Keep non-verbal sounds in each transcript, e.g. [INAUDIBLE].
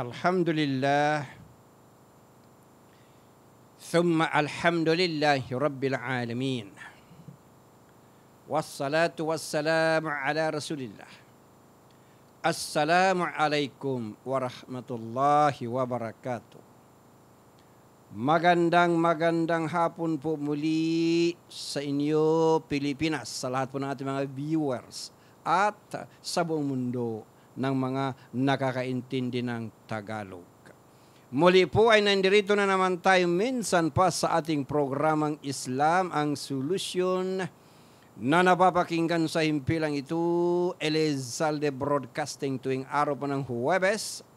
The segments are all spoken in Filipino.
الحمد لله ثم الحمد لله رب العالمين والصلاة والسلام على رسول الله السلام عليكم ورحمة الله وبركاته Magandang magandang hapon po muli sa inyo Pilipinas, sa lahat po ng ating mga viewers at sa buong mundo ng mga nakakaintindi ng Tagalog. Muli po ay nandirito na naman tayo minsan pa sa ating programang Islam ang Solusyon na napapakinggan sa himpilang ito Elizalde Broadcasting tuwing araw po ng Huwebes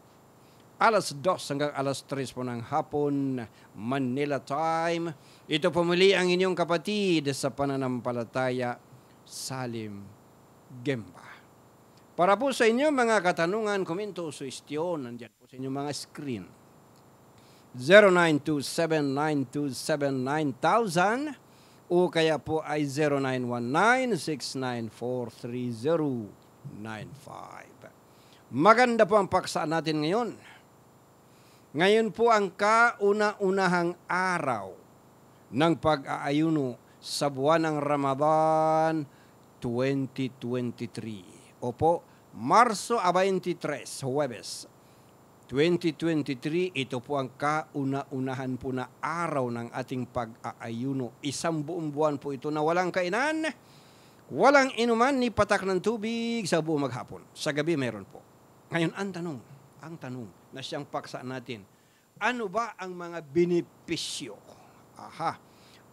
alas 2 hanggang alas 3 po ng hapon, Manila time. Ito po muli ang inyong kapatid sa pananampalataya, Salim Gemba. Para po sa inyo mga katanungan, komento, suggestion, nandiyan po sa inyong mga screen. 0927-927-9000 o kaya po ay 0919-694-3095. Maganda po ang paksa natin ngayon. Ngayon po ang kauna-unahang araw ng pag-aayuno sa buwan ng Ramadan 2023. Opo, Marso 23, Huwebes 2023, ito po ang kauna-unahan po na araw ng ating pag-aayuno. Isang buong buwan po ito na walang kainan, walang inuman ni patak ng tubig sa buong maghapon. Sa gabi meron po. Ngayon, ang tanong, ang tanong na siyang paksa natin, ano ba ang mga benepisyo? Aha.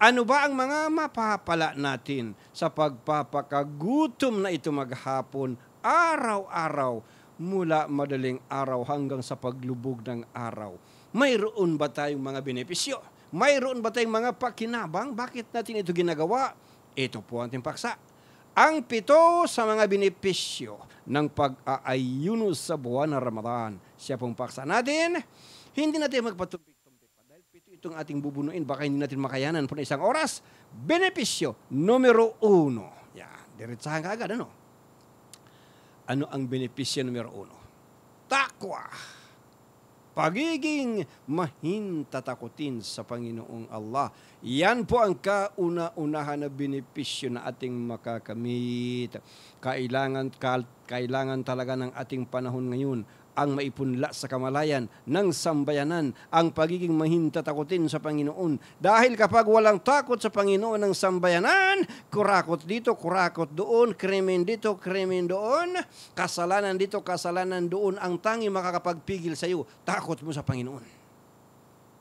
Ano ba ang mga mapapala natin sa pagpapakagutom na ito maghapon, araw-araw, mula madaling araw hanggang sa paglubog ng araw? Mayroon ba tayong mga benepisyo? Mayroon ba tayong mga pakinabang? Bakit natin ito ginagawa? Ito po ang ating paksa. Ang pito sa mga benepisyo ng pag-aayuno sa buwan ng Ramadan. Siya pong paksa natin. Hindi natin pito itong ating bubunuin. Baka hindi natin makayanan po na isang oras. Benepisyo numero uno. Yan, diretsahan ka agad. Ano? Ano ang benepisyo numero uno? Takwa. Pagiging mahintatakutin sa Panginoong Allah. Yan po ang kauna-unahan na benepisyo na ating makakamit. Kailangan, kailangan talaga ng ating panahon ngayon ang maipunla sa kamalayan ng sambayanan ang pagiging mahintatakutin sa Panginoon. Dahil kapag walang takot sa Panginoon ng sambayanan, kurakot dito, kurakot doon, krimen dito, krimen doon, kasalanan dito, kasalanan doon, ang tangi makakapagpigil sa iyo, takot mo sa Panginoon.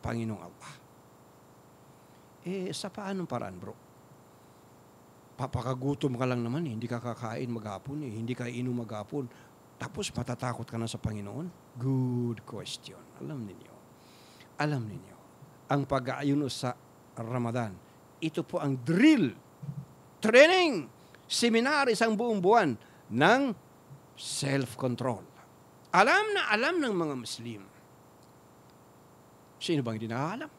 Panginoong Allah. Eh, sa paanong paraan, bro? Papakagutom ka lang naman eh. Hindi ka kakain maghapon eh. Hindi ka inom maghapon tapos matatakot ka na sa Panginoon? Good question. Alam ninyo. Alam ninyo. Ang pag-aayuno sa Ramadan, ito po ang drill, training, seminar isang buong buwan ng self-control. Alam na alam ng mga Muslim. Sino bang hindi nakakalam?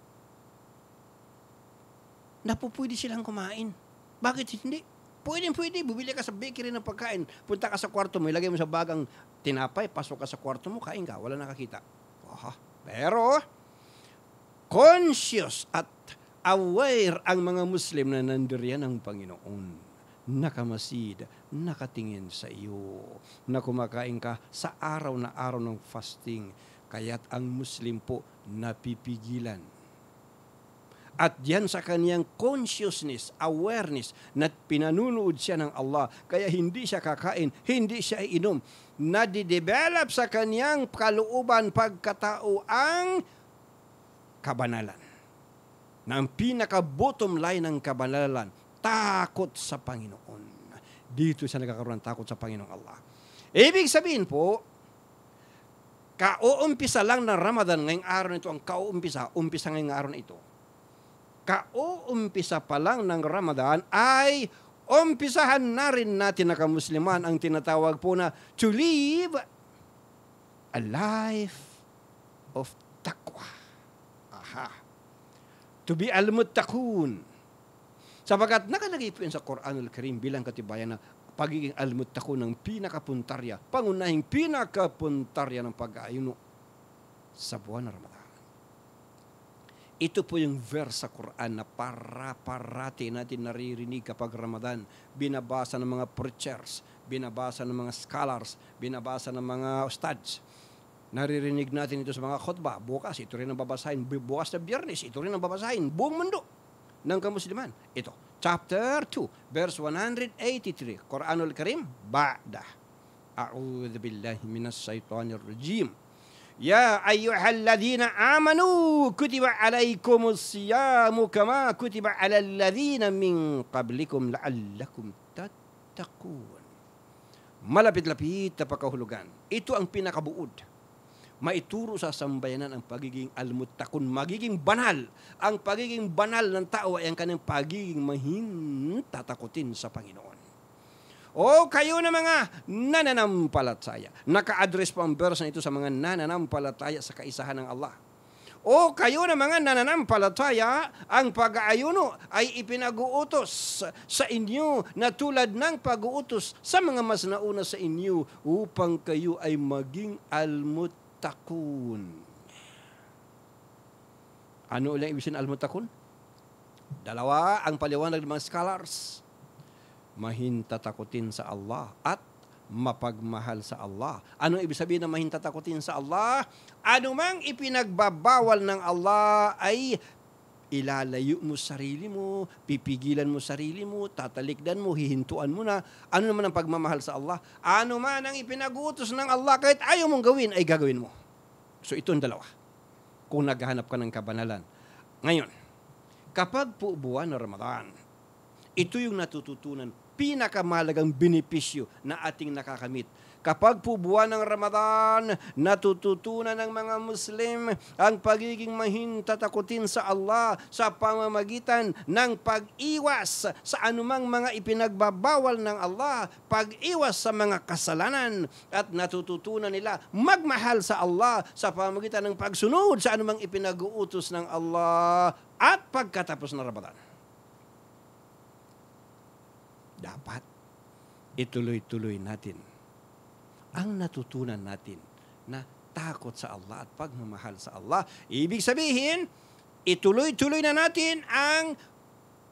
Na po pwede silang kumain. Bakit hindi? Pwede, pwede. Bumili ka sa bakery ng pagkain. Punta ka sa kwarto mo, ilagay mo sa bagang tinapay, pasok ka sa kwarto mo, kain ka. Wala nakakita. Aha. Pero, conscious at aware ang mga Muslim na nandiriyan ng Panginoon. Nakamasid, nakatingin sa iyo, na kumakain ka sa araw na araw ng fasting. Kaya't ang Muslim po napipigilan at yan sa kaniyang consciousness, awareness, na pinanunood siya ng Allah. Kaya hindi siya kakain, hindi siya iinom. Nadidevelop sa kaniyang kalooban pagkatao ang kabanalan. Na ang pinaka-bottom line ng kabanalan, takot sa Panginoon. Dito siya nagkakaroon ng takot sa Panginoong Allah. Ibig sabihin po, kauumpisa lang ng Ramadan ngayong araw nito, ang kauumpisa, umpisa ngayong araw na ito kauumpisa pa lang ng Ramadan ay umpisahan na rin natin na kamusliman ang tinatawag po na to live a life of taqwa. Aha. To be al-muttaqun. Sapagat nakalagay po yun sa Quran al-Karim bilang katibayan na pagiging al-muttaqun ng pinakapuntarya, pangunahing pinakapuntarya ng pag-aayuno sa buwan ng Ramadan. Ito po yung verse sa Quran na para parati natin naririnig kapag Ramadan. Binabasa ng mga preachers, binabasa ng mga scholars, binabasa ng mga ustads. Naririnig natin ito sa mga khutbah. Bukas, ito rin ang babasahin. Bukas na biyernes, ito rin ang babasahin. Buong mundo ng kamusliman. Ito, chapter 2, verse 183. Quranul Karim, Ba'da. A'udhu billahi minas shaitanir rajim. يا أيها الذين آمنوا كتب عليكم الصيام كما كتب على الذين من قبلكم لعلكم تتقون Malapit-lapit na pagkahulugan. Ito ang pinakabuod. Maituro sa sambayanan ang pagiging almutakun, magiging banal. Ang pagiging banal ng tao ay ang kanyang pagiging mahintatakutin sa Panginoon. O kayo na mga nananampalataya. Naka-address po ang verse na ito sa mga nananampalataya sa kaisahan ng Allah. O kayo na mga nananampalataya, ang pag-aayuno ay ipinag-uutos sa inyo na tulad ng pag-uutos sa mga mas nauna sa inyo upang kayo ay maging almutakun. Ano ulit ibig sabihin almutakun? Dalawa ang paliwanag ng mga scholars mahintatakutin sa Allah at mapagmahal sa Allah. Ano ibig sabihin ng mahintatakutin sa Allah? Ano mang ipinagbabawal ng Allah ay ilalayo mo sarili mo, pipigilan mo sarili mo, tatalikdan mo, hihintuan mo na. Ano naman ang pagmamahal sa Allah? Ano man ang ipinagutos ng Allah kahit ayaw mong gawin, ay gagawin mo. So ito ang dalawa. Kung naghahanap ka ng kabanalan. Ngayon, kapag po buwan ng Ramadan, ito yung natututunan pinakamalagang benepisyo na ating nakakamit. Kapag po buwan ng Ramadan, natututunan ng mga Muslim ang pagiging mahintatakutin sa Allah sa pamamagitan ng pag-iwas sa anumang mga ipinagbabawal ng Allah, pag-iwas sa mga kasalanan at natututunan nila magmahal sa Allah sa pamamagitan ng pagsunod sa anumang ipinag-uutos ng Allah at pagkatapos ng Ramadan. Dapat ituloy-tuloy natin ang natutunan natin na takot sa Allah at pagmamahal sa Allah. Ibig sabihin, ituloy-tuloy na natin ang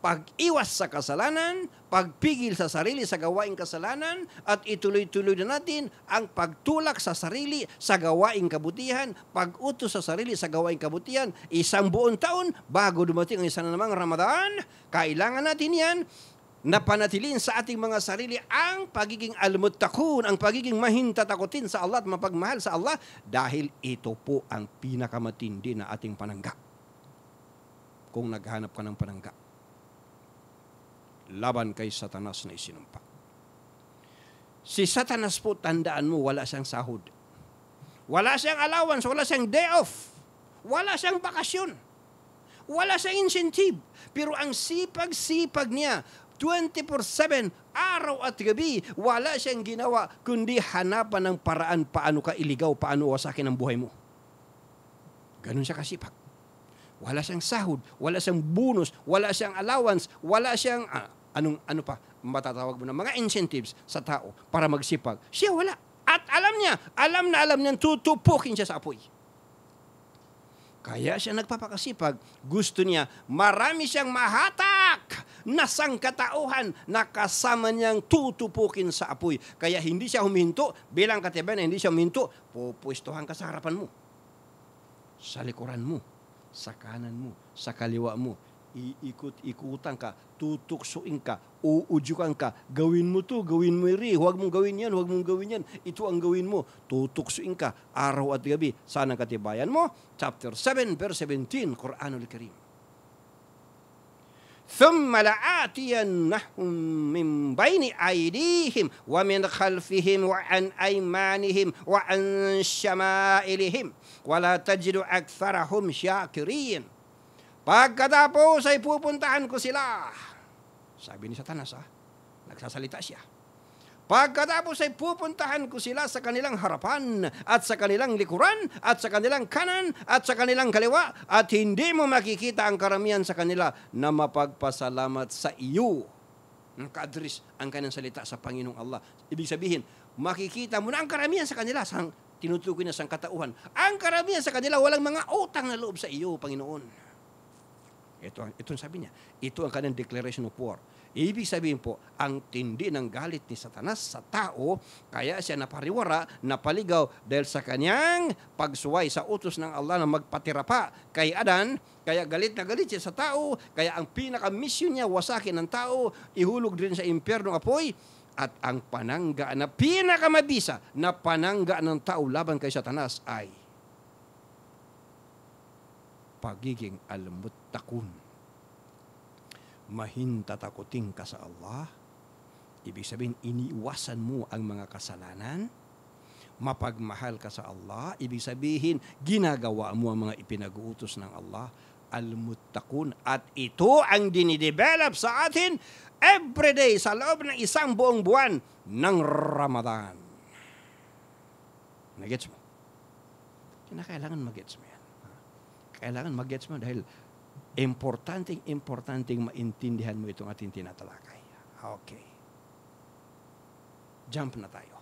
pag-iwas sa kasalanan, pagpigil sa sarili sa gawaing kasalanan, at ituloy-tuloy na natin ang pagtulak sa sarili sa gawaing kabutihan, pag-utos sa sarili sa gawaing kabutihan, isang buong taon bago dumating ang isa na namang Ramadan, kailangan natin yan na panatilin sa ating mga sarili ang pagiging almutakun, ang pagiging mahintatakutin sa Allah at mapagmahal sa Allah dahil ito po ang pinakamatindi na ating panangga. Kung naghanap ka ng panangga. Laban kay Satanas na isinumpa. Si Satanas po, tandaan mo, wala siyang sahod. Wala siyang allowance, wala siyang day off. Wala siyang bakasyon. Wala siyang incentive. Pero ang sipag-sipag niya, 24-7, araw at gabi, wala siyang ginawa kundi hanapan ng paraan paano ka iligaw, paano wasakin ang buhay mo. Ganun siya kasipag. Wala siyang sahod, wala siyang bonus, wala siyang allowance, wala siyang ah, anong ano pa matatawag mo na mga incentives sa tao para magsipag. Siya wala. At alam niya, alam na alam niya, tutupukin siya sa apoy. Kaya siya nagpapakasipag. Gusto niya, marami siyang mahatak na sangkatauhan na kasama niyang tutupukin sa apoy. Kaya hindi siya huminto, bilang katibayan hindi siya huminto, pupwestuhan ka sa harapan mo. Sa likuran mo, sa kanan mo, sa kaliwa mo, iikot-ikutan ka, tutuksuin ka, uudyukan ka, gawin mo to, gawin mo rin, huwag mong gawin yan, huwag mong gawin yan, ito ang gawin mo, tutuksuin ka, araw at gabi, sana katibayan mo, chapter 7, verse 17, Quranul Karim. ثم لآتينهم من بين أيديهم ومن خلفهم وعن أيمانهم وعن شمائلهم ولا تجد أكثرهم شاكرين Pagkatapos ay pupuntahan ko sila. Sabi ni Satanas, ah, nagsasalita siya. Pagkatapos ay pupuntahan ko sila sa kanilang harapan at sa kanilang likuran at sa kanilang kanan at sa kanilang kaliwa at hindi mo makikita ang karamihan sa kanila na mapagpasalamat sa iyo. Nakadris ang kanyang salita sa Panginoong Allah. Ibig sabihin, makikita mo na ang karamihan sa kanila sa tinutukoy na sa katauhan. Ang karamihan sa kanila, walang mga utang na loob sa iyo, Panginoon. Ito, ito ang sabi niya. Ito ang kanyang declaration of war. Ibig sabihin po, ang tindi ng galit ni Satanas sa tao, kaya siya napariwara, napaligaw dahil sa kanyang pagsuway sa utos ng Allah na magpatira pa kay Adan, kaya galit na galit siya sa tao, kaya ang pinaka-mission niya, wasakin ng tao, ihulog din sa impyernong apoy, at ang panangga na pinakamabisa na panangga ng tao laban kay Satanas ay pagiging alamut takun mahintatakuting ka sa Allah, ibig sabihin iniiwasan mo ang mga kasalanan, mapagmahal ka sa Allah, ibig sabihin ginagawa mo ang mga ipinag-uutos ng Allah, al-muttaqun. At ito ang dinidevelop sa atin everyday sa loob ng isang buong buwan ng Ramadan. Nagets mo? Kinakailangan magets mo. Kailangan magets mo dahil importanteng importanteng maintindihan mo itong ating tinatalakay. Okay. Jump na tayo.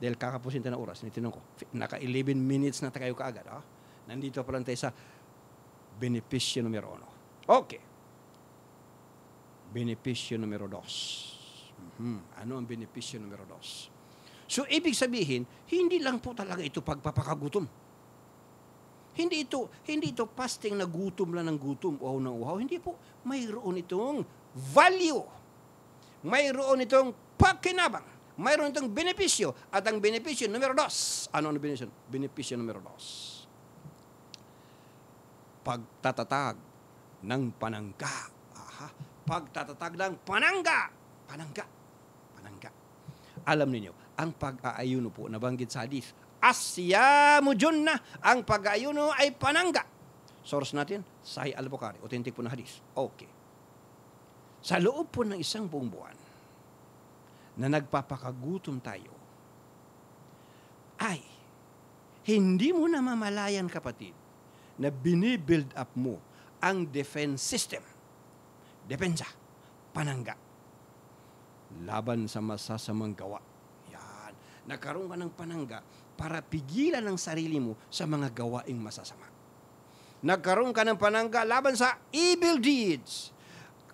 Dahil kakapusin tayo ng oras, nitinong ko, naka 11 minutes na tayo kaagad. Oh. Nandito pa lang tayo sa benepisyo numero uno. Okay. Benepisyo numero dos. Mm-hmm. Ano ang benepisyo numero dos? So, ibig sabihin, hindi lang po talaga ito pagpapakagutom hindi ito, hindi ito fasting na gutom lang ng gutom, uhaw ng uhaw. Hindi po. Mayroon itong value. Mayroon itong pakinabang. Mayroon itong benepisyo. At ang benepisyo numero dos. Ano ang benepisyo? Benepisyo numero dos. Pagtatatag ng panangga. Aha. Pagtatatag ng panangga. Panangga. Panangga. Alam niyo ang pag-aayuno po, nabanggit sa hadith, asyamu junnah. Ang pag-ayuno ay panangga. Source natin, Sahih al-Bukhari. Authentic po na hadis. Okay. Sa loob po ng isang buong buwan na nagpapakagutom tayo, ay hindi mo na mamalayan kapatid na binibuild up mo ang defense system. Depensa, panangga, laban sa masasamang gawa. Yan. Nagkaroon ka ng panangga para pigilan ang sarili mo sa mga gawaing masasama. Nagkaroon ka ng panangga laban sa evil deeds.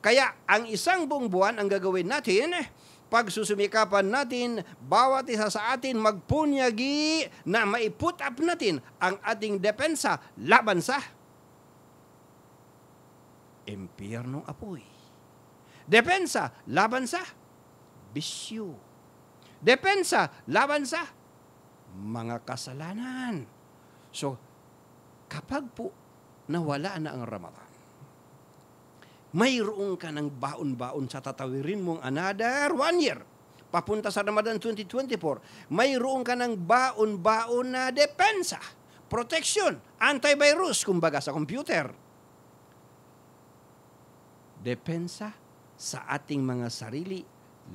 Kaya ang isang buong buwan ang gagawin natin, pagsusumikapan natin, bawat isa sa atin magpunyagi na maiput up natin ang ating depensa laban sa impyernong apoy. Depensa laban sa bisyo. Depensa laban sa mga kasalanan. So, kapag po nawala na ang Ramadan, mayroon ka ng baon-baon sa tatawirin mong another one year. Papunta sa Ramadan 2024, mayroon ka ng baon-baon na depensa, protection, antivirus, kumbaga sa computer. Depensa sa ating mga sarili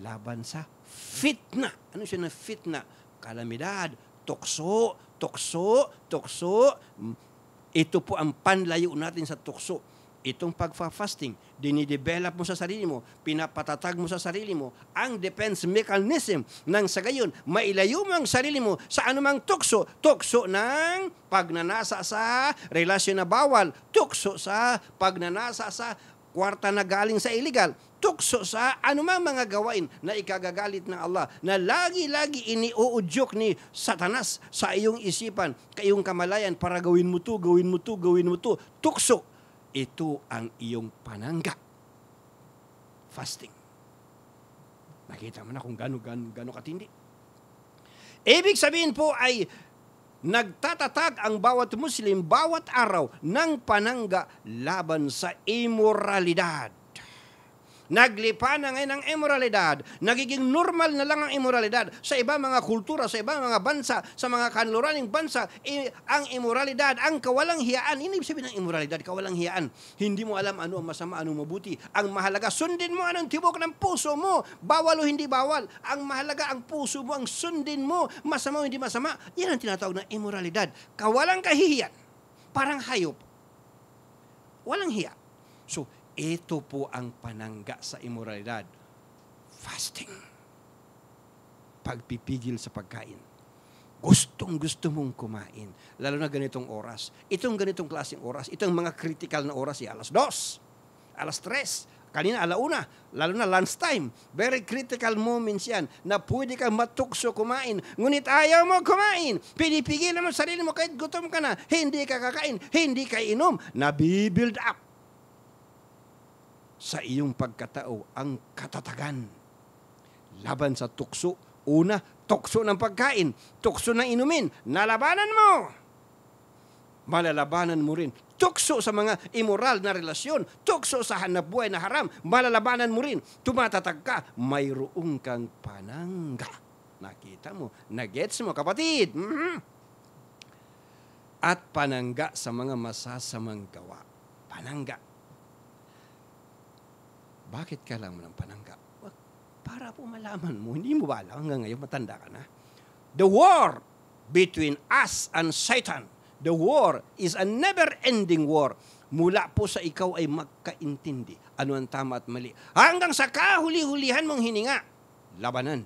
laban sa fitna. Ano siya na fitna? Kalamidad, tukso, tukso, tukso. Ito po ang panlayo natin sa tukso. Itong pagfa-fasting, dinidevelop mo sa sarili mo, pinapatatag mo sa sarili mo ang defense mechanism nang sa gayon, mailayo mo ang sarili mo sa anumang tukso. Tukso ng pagnanasa sa relasyon na bawal, tukso sa pagnanasa sa kwarta na galing sa illegal, tukso sa anumang mga gawain na ikagagalit ng Allah na lagi-lagi iniuudyok ni Satanas sa iyong isipan, kayong kamalayan para gawin mo to, gawin mo to, gawin mo to. Tukso. Ito ang iyong panangga. Fasting. Nakita mo na kung gano'n gano, gano katindi. Ibig sabihin po ay nagtatatag ang bawat Muslim bawat araw ng panangga laban sa immoralidad. Naglipa na ngayon ang immoralidad. Nagiging normal na lang ang immoralidad. Sa iba mga kultura, sa iba mga bansa, sa mga kanluraning bansa, ang immoralidad, ang kawalang hiyaan. Ini sabihin ng immoralidad, kawalang hiyaan. Hindi mo alam ano ang masama, ano mabuti. Ang mahalaga, sundin mo anong tibok ng puso mo. Bawal o hindi bawal. Ang mahalaga, ang puso mo, ang sundin mo. Masama o hindi masama. Yan ang tinatawag na immoralidad. Kawalang kahihiyan. Parang hayop. Walang hiya. So, ito po ang panangga sa immoralidad. Fasting. Pagpipigil sa pagkain. Gustong gusto mong kumain. Lalo na ganitong oras. Itong ganitong klaseng oras, itong mga critical na oras, eh, alas dos, alas tres, kanina alauna, lalo na lunchtime. Very critical moments yan na pwede kang matukso kumain. Ngunit ayaw mo kumain. Pinipigilan mo sarili mo kahit gutom ka na. Hindi ka kakain, hindi ka inom. Nabibuild up sa iyong pagkatao ang katatagan. Laban sa tukso, una, tukso ng pagkain, tukso ng inumin, nalabanan mo. Malalabanan mo rin. Tukso sa mga immoral na relasyon, tukso sa hanap buhay na haram, malalabanan mo rin. Tumatatag ka, mayroong kang panangga. Nakita mo, nagets mo kapatid. Mm-hmm. At panangga sa mga masasamang gawa. Panangga bakit kailangan mo ng panangga? Para po malaman mo, hindi mo ba alam hanggang ngayon matanda ka na? The war between us and Satan, the war is a never-ending war. Mula po sa ikaw ay magkaintindi ano ang tama at mali. Hanggang sa kahuli-hulihan mong hininga, labanan.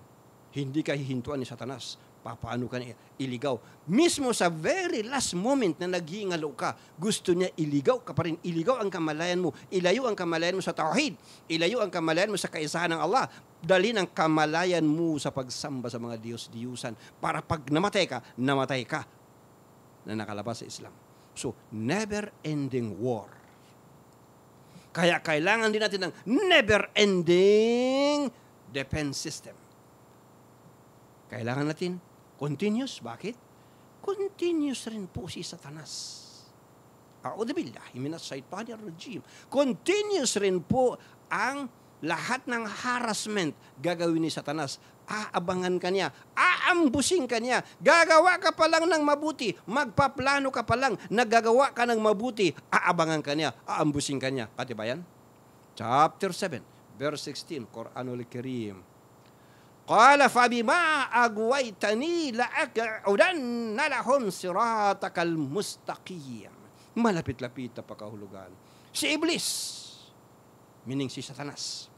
Hindi ka hihintuan ni Satanas papaano ka iligaw. Mismo sa very last moment na naghihingalo ka, gusto niya iligaw ka pa rin. Iligaw ang kamalayan mo. Ilayo ang kamalayan mo sa tawhid. Ilayo ang kamalayan mo sa kaisahan ng Allah. Dali ang kamalayan mo sa pagsamba sa mga Diyos-Diyusan para pag namatay ka, namatay ka na nakalabas sa Islam. So, never-ending war. Kaya kailangan din natin ng never-ending defense system. Kailangan natin Continuous. Bakit? Continuous rin po si Satanas. A'udhu billahi minas shaitanir rajim. Continuous rin po ang lahat ng harassment gagawin ni Satanas. Aabangan ka niya, aambusin ka niya, gagawa ka pa lang ng mabuti, magpaplano ka pa lang, naggagawa ka ng mabuti, aabangan ka niya, aambusin ka niya. Katibayan? Chapter 7, verse 16, Quranul Karim. Qala fabima agwaytani la'aq'udanna lahum siratakal mustaqim. Malapit-lapit na pakahulugan. Si Iblis, meaning si Satanas.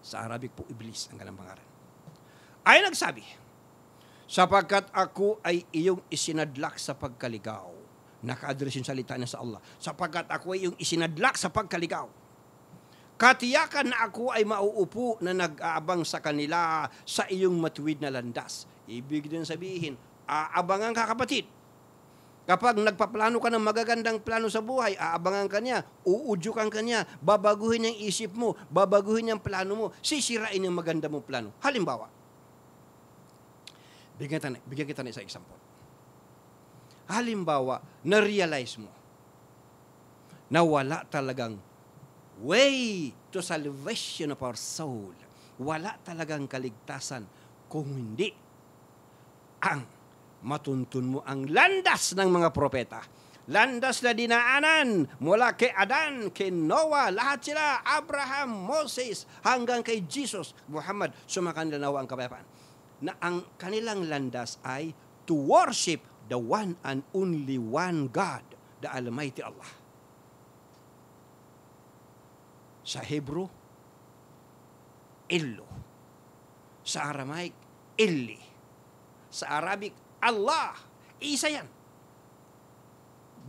Sa Arabic po, Iblis ang kanyang pangalan. Ay nagsabi, sapagkat ako ay iyong isinadlak sa pagkaligaw. Naka-address yung salita niya sa Allah. Sapagkat ako ay iyong isinadlak sa pagkaligaw Katiyakan na ako ay mauupo na nag-aabang sa kanila sa iyong matuwid na landas. Ibig din sabihin, aabangan ka kapatid. Kapag nagpaplano ka ng magagandang plano sa buhay, aabangan ka niya, uudyukan ka niya, babaguhin ang isip mo, babaguhin ang plano mo, sisirain ang maganda mong plano. Halimbawa, bigyan kita, bigyan kita na isang example. Halimbawa, na-realize mo na wala talagang way to salvation of our soul. Wala talagang kaligtasan kung hindi ang matuntun mo ang landas ng mga propeta. Landas na dinaanan mula kay Adan, kay Noah, lahat sila, Abraham, Moses, hanggang kay Jesus, Muhammad, sumakan na nawa ang kapayapaan. Na ang kanilang landas ay to worship the one and only one God, the Almighty Allah. Sa Hebrew, Illo. Sa Aramaic, Illi. Sa Arabic, Allah. Isa yan.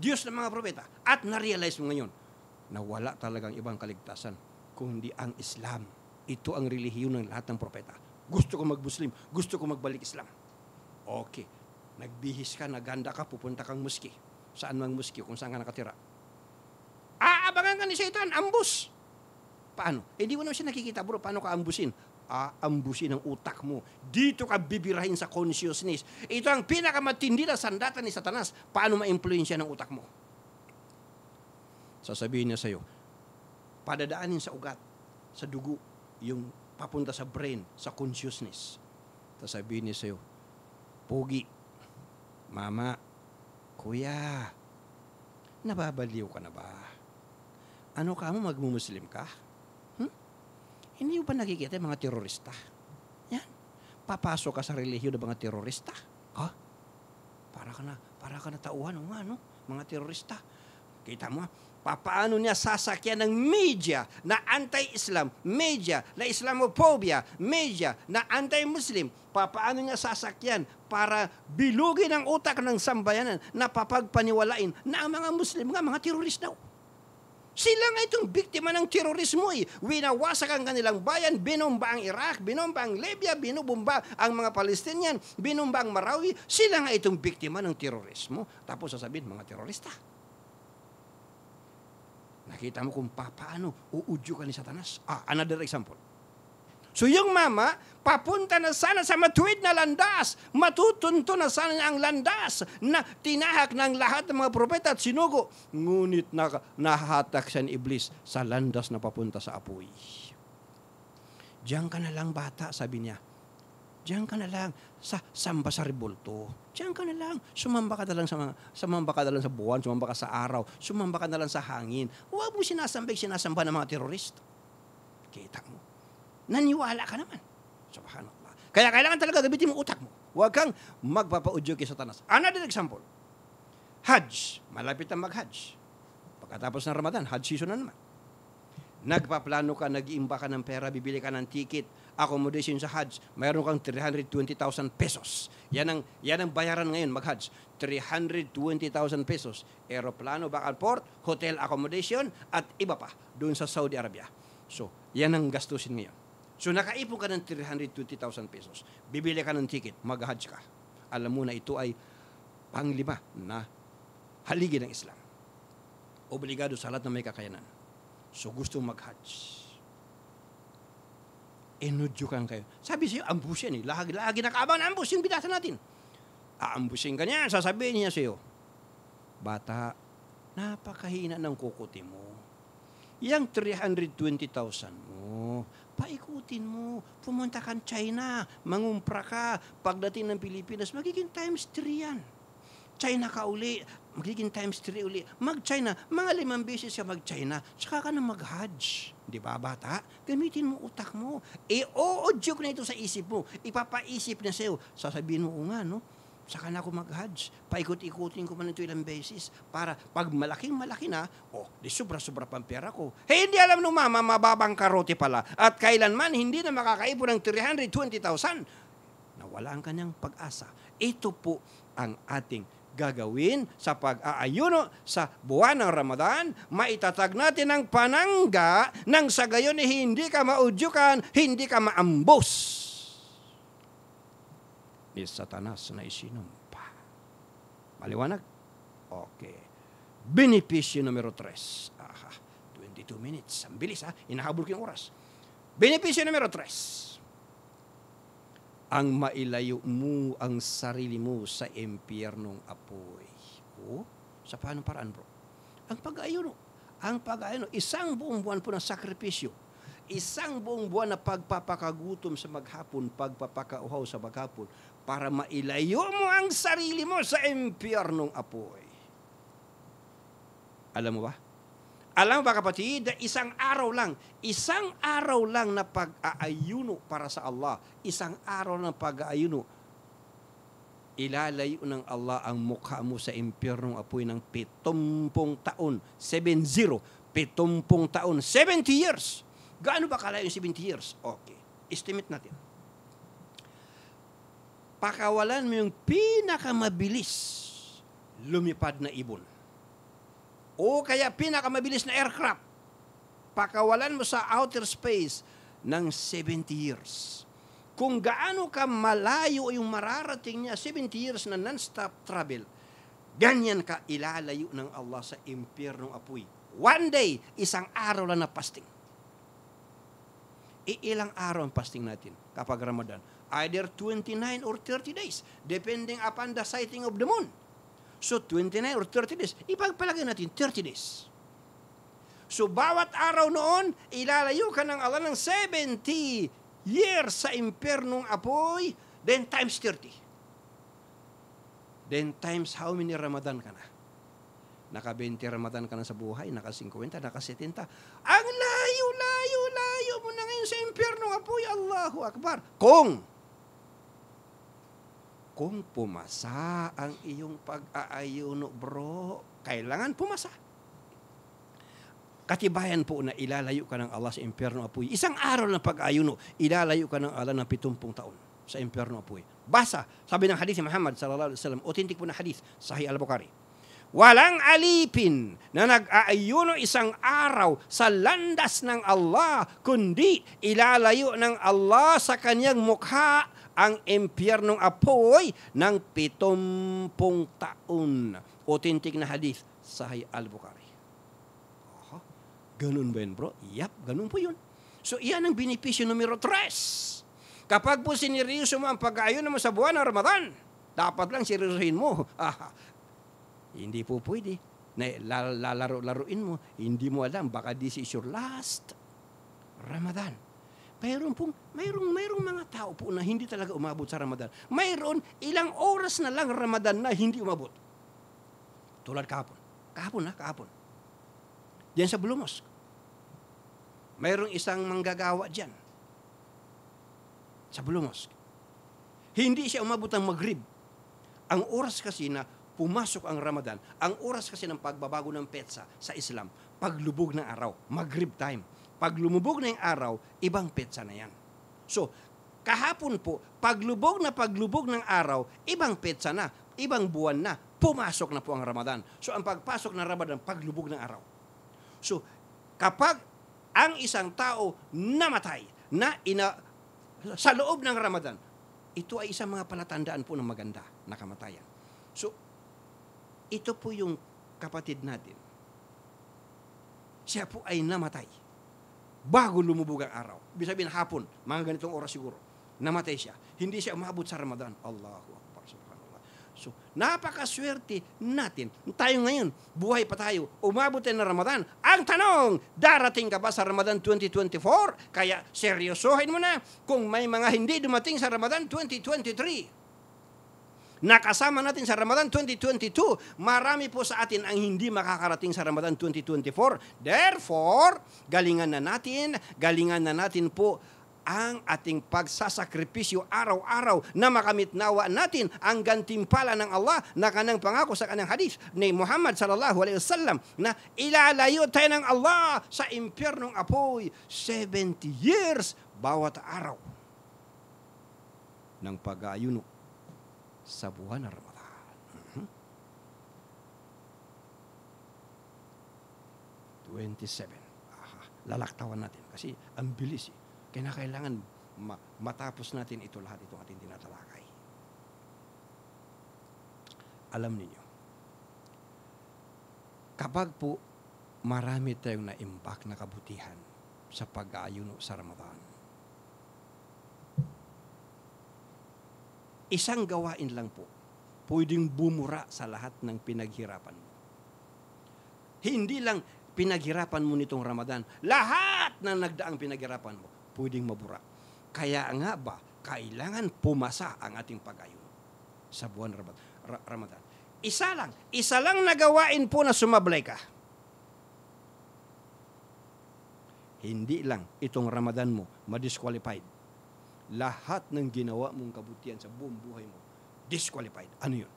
Diyos ng mga propeta. At na-realize mo ngayon na wala talagang ibang kaligtasan kundi ang Islam. Ito ang relihiyon ng lahat ng propeta. Gusto ko mag-Muslim, gusto ko magbalik Islam. Okay. Nagbihis ka, naganda ka, pupunta kang muski. Saan mang muski, kung saan ka nakatira. Aabangan ka ni Satan, ambus. Paano? Eh, di mo naman siya nakikita, bro. Paano ka ambusin? Aambusin ang utak mo. Dito ka bibirahin sa consciousness. Ito ang pinakamatindi na sandata ni Satanas. Paano ma-influensya ng utak mo? Sasabihin niya sa'yo, padadaanin sa ugat, sa dugo, yung papunta sa brain, sa consciousness. Sasabihin niya sa'yo, Pogi, Mama, Kuya, nababaliw ka na ba? Ano ka mo, magmumuslim ka? Hindi ba nakikita yung mga terorista? Yan. Papasok ka sa relihiyon ng mga terorista. Ha? Para ka na, para ka na tauhan, nga, no? Mga terorista. Kita mo, papaano niya sasakyan ng media na anti-Islam, media na Islamophobia, media na anti-Muslim, papaano niya sasakyan para bilugin ang utak ng sambayanan na papagpaniwalain na ang mga Muslim nga mga terorist daw. Sila nga itong biktima ng terorismo eh. Winawasak ang kanilang bayan, binomba ang Iraq, binomba ang Libya, binubomba ang mga Palestinian, binomba ang Marawi. Sila nga itong biktima ng terorismo. Tapos sasabihin, mga terorista. Nakita mo kung paano uudyo ka ni Satanas. Ah, another example. So yung mama, papunta na sana sa matuwid na landas. Matutunto na sana ang landas na tinahak ng lahat ng mga propeta at sinugo. Ngunit na, nahatak siya ni Iblis sa landas na papunta sa apoy. Diyan ka na lang bata, sabi niya. Diyan ka na lang sa samba sa rebulto. Diyan ka na lang. Sumamba ka na lang sa mga, sumamba ka na lang sa buwan, sumamba ka sa araw, sumamba ka na lang sa hangin. Huwag mo sinasambay, sinasamba ng mga terorista. Kita naniwala ka naman. Subhanallah. Kaya kailangan talaga gamitin mo utak mo. Huwag kang magpapaudyo kay Satanas. Another example. Hajj. Malapit na mag-Hajj. Pagkatapos ng Ramadan, Hajj season na naman. Nagpaplano ka, nag-iimba ka ng pera, bibili ka ng ticket, accommodation sa Hajj, mayroon kang 320,000 pesos. Yan ang, yan ang bayaran ngayon mag-Hajj. 320,000 pesos. Aeroplano, back and hotel accommodation, at iba pa doon sa Saudi Arabia. So, yan ang gastusin ngayon. So nakaipon ka ng 320,000 pesos. Bibili ka ng ticket, mag-hajj ka. Alam mo na ito ay panglima na haligi ng Islam. Obligado sa lahat na may kakayanan. So gusto mag-hajj. Inudyukan kayo. Sabi siya, ambush yan eh. Lagi, lagi nakaabang na ambush yung binasa natin. Aambusin ka niya, sasabihin niya sa iyo, Bata, napakahina ng kukuti mo. Yang 320,000 mo, paikutin mo. Pumunta kang China, mangumpra ka. Pagdating ng Pilipinas, magiging times 3 yan. China ka uli, magiging times 3 uli. Mag-China, mga limang beses ka mag-China, tsaka ka na mag-Hajj. Di ba, bata? Gamitin mo utak mo. I-o-joke na ito sa isip mo. Ipapaisip na sa'yo. Sasabihin mo, nga, no? Saka na ako mag-Hajj. Paikot-ikutin ko man ito ilang beses para pag malaking malaki na, oh, di sobra-sobra pang pera ko. Hey, hindi alam ng mama, mababang karote pala. At kailanman hindi na makakaipon ng 320,000. Nawala ang kanyang pag-asa. Ito po ang ating gagawin sa pag-aayuno sa buwan ng Ramadan, maitatag natin ang panangga nang sa gayon eh, hindi ka maudyukan, hindi ka maambos ni Satanas na isinumpa. Maliwanag? Okay. Benepisyo numero 3. Aha, 22 minutes. Ang bilis ha, inahabol ko yung oras. Benepisyo numero 3. Ang mailayo mo ang sarili mo sa impyernong apoy. O, sa paano paraan bro? Ang pag-ayuno. Ang pag-ayuno, isang buong buwan po ng sakripisyo isang buong buwan na pagpapakagutom sa maghapon, pagpapakauhaw sa maghapon, para mailayo mo ang sarili mo sa impyernong apoy. Alam mo ba? Alam mo ba kapatid, isang araw lang, isang araw lang na pag-aayuno para sa Allah, isang araw ng pag-aayuno, ilalayo ng Allah ang mukha mo sa impyernong apoy ng pitumpong taon, 7-0, pitumpong taon, 70 years. Gaano ba kalayo yung 70 years? Okay, estimate natin pakawalan mo yung pinakamabilis lumipad na ibon. O kaya pinakamabilis na aircraft. Pakawalan mo sa outer space ng 70 years. Kung gaano ka malayo yung mararating niya, 70 years na non-stop travel, ganyan ka ilalayo ng Allah sa impyernong apoy. One day, isang araw lang na fasting. Iilang araw ang fasting natin kapag Ramadan? Either 29 or 30 days, depending upon the sighting of the moon. So 29 or 30 days, ipagpalagay natin 30 days. So bawat araw noon, ilalayo ka ng Allah ng 70 years sa impernong apoy, then times 30. Then times how many Ramadan ka na? Naka 20 Ramadan ka na sa buhay, naka 50, naka 70. Ang layo, layo, layo mo na ngayon sa impernong apoy. Allahu Akbar. Kung kung pumasa ang iyong pag-aayuno, bro, kailangan pumasa. katibayan po na ilalayo ka ng Allah sa impyerno apoy. Isang araw ng pag-ayuno, ilalayo ka ng Allah ng 70 taon sa impyerno apoy. Basa, sabi ng hadith ni Muhammad sallallahu alaihi wasallam, authentic po na hadith, Sahih al-Bukhari. Walang alipin na nag-aayuno isang araw sa landas ng Allah, kundi ilalayo ng Allah sa kanyang mukha ang impyernong apoy ng pitumpung taon. Authentic na hadith, Sahih al-Bukhari. Aha, ganun ba yun bro? Yap, ganun po yun. So iyan ang binipisyo numero tres. Kapag po siniryoso mo ang pag-aayon mo sa buwan ng Ramadan, dapat lang seryosohin mo. [LAUGHS] Hindi po pwede. Na lalaro-laruin mo, hindi mo alam, baka this is your last Ramadan. Mayroon pong, mayroong, mayroong mga tao po na hindi talaga umabot sa Ramadan. Mayroon ilang oras na lang Ramadan na hindi umabot. Tulad kahapon. Kahapon na, kahapon. Diyan sa Blue Mosque. Mayroong isang manggagawa diyan. Sa Blue Mosque. Hindi siya umabot ng Maghrib. Ang oras kasi na pumasok ang Ramadan, ang oras kasi ng pagbabago ng petsa sa Islam, paglubog ng araw, Maghrib time. Pag lumubog na yung araw, ibang petsa na yan. So, kahapon po, paglubog na paglubog ng araw, ibang petsa na, ibang buwan na, pumasok na po ang Ramadan. So, ang pagpasok ng Ramadan, paglubog ng araw. So, kapag ang isang tao namatay na ina, sa loob ng Ramadan, ito ay isang mga palatandaan po ng maganda na kamatayan. So, ito po yung kapatid natin. Siya po ay namatay bago lumubog ang araw. Ibig sabihin hapon, mga ganitong oras siguro, namatay siya. Hindi siya umabot sa Ramadan. Allahu Akbar. Subhanallah. So, napakaswerte natin. Tayo ngayon, buhay pa tayo. Umabot tayo ng Ramadan. Ang tanong, darating ka ba sa Ramadan 2024? Kaya seryosohin mo na kung may mga hindi dumating sa Ramadan 2023 nakasama natin sa Ramadan 2022, marami po sa atin ang hindi makakarating sa Ramadan 2024. Therefore, galingan na natin, galingan na natin po ang ating pagsasakripisyo araw-araw na makamit nawa natin ang gantimpala ng Allah na kanang pangako sa kanang hadith ni Muhammad sallallahu alaihi wasallam na ilalayo tayo ng Allah sa impyernong apoy 70 years bawat araw ng pag-aayuno sa buwan ng Ramadan. Mm-hmm. 27. Aha, lalaktawan natin kasi ang bilis eh. Kaya kailangan ma- matapos natin ito lahat itong ating tinatalakay. Alam niyo, kapag po marami tayong na-impact na kabutihan sa pag-aayuno sa Ramadan, isang gawain lang po, pwedeng bumura sa lahat ng pinaghirapan mo. Hindi lang pinaghirapan mo nitong Ramadan, lahat ng nagdaang pinaghirapan mo, pwedeng mabura. Kaya nga ba, kailangan pumasa ang ating pag-ayuno sa buwan Ramadan. Isa lang, isa lang nagawain po na sumablay ka. Hindi lang itong Ramadan mo ma-disqualified lahat ng ginawa mong kabutihan sa buong buhay mo, disqualified. Ano yun?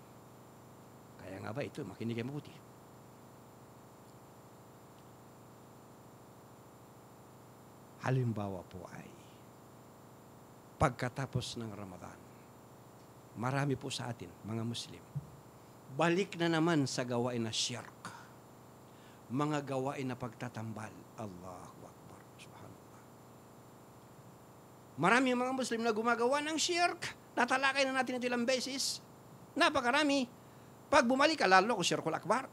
Kaya nga ba ito, makinig kayo mabuti. Halimbawa po ay, pagkatapos ng Ramadan, marami po sa atin, mga Muslim, balik na naman sa gawain na shirk. Mga gawain na pagtatambal. Allah Marami mga Muslim na gumagawa ng shirk. Natalakay na natin ito ilang beses. Napakarami. Pag bumalik ka, lalo ko shirkul akbar.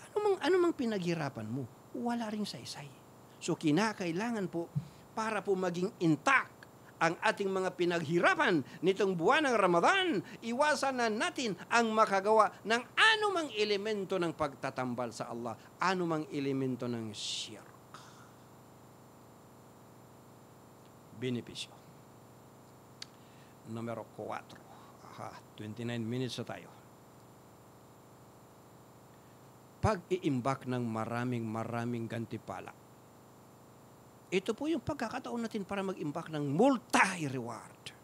Ano mang, ano mang pinaghirapan mo? Wala ring saysay. So kinakailangan po para po maging intact ang ating mga pinaghirapan nitong buwan ng Ramadan, iwasan na natin ang makagawa ng anumang elemento ng pagtatambal sa Allah, anumang elemento ng shirk. Benepisyo. Numero 4. Aha, 29 minutes na tayo. Pag-iimbak ng maraming maraming gantipala. Ito po yung pagkakataon natin para mag-imbak ng multi-reward.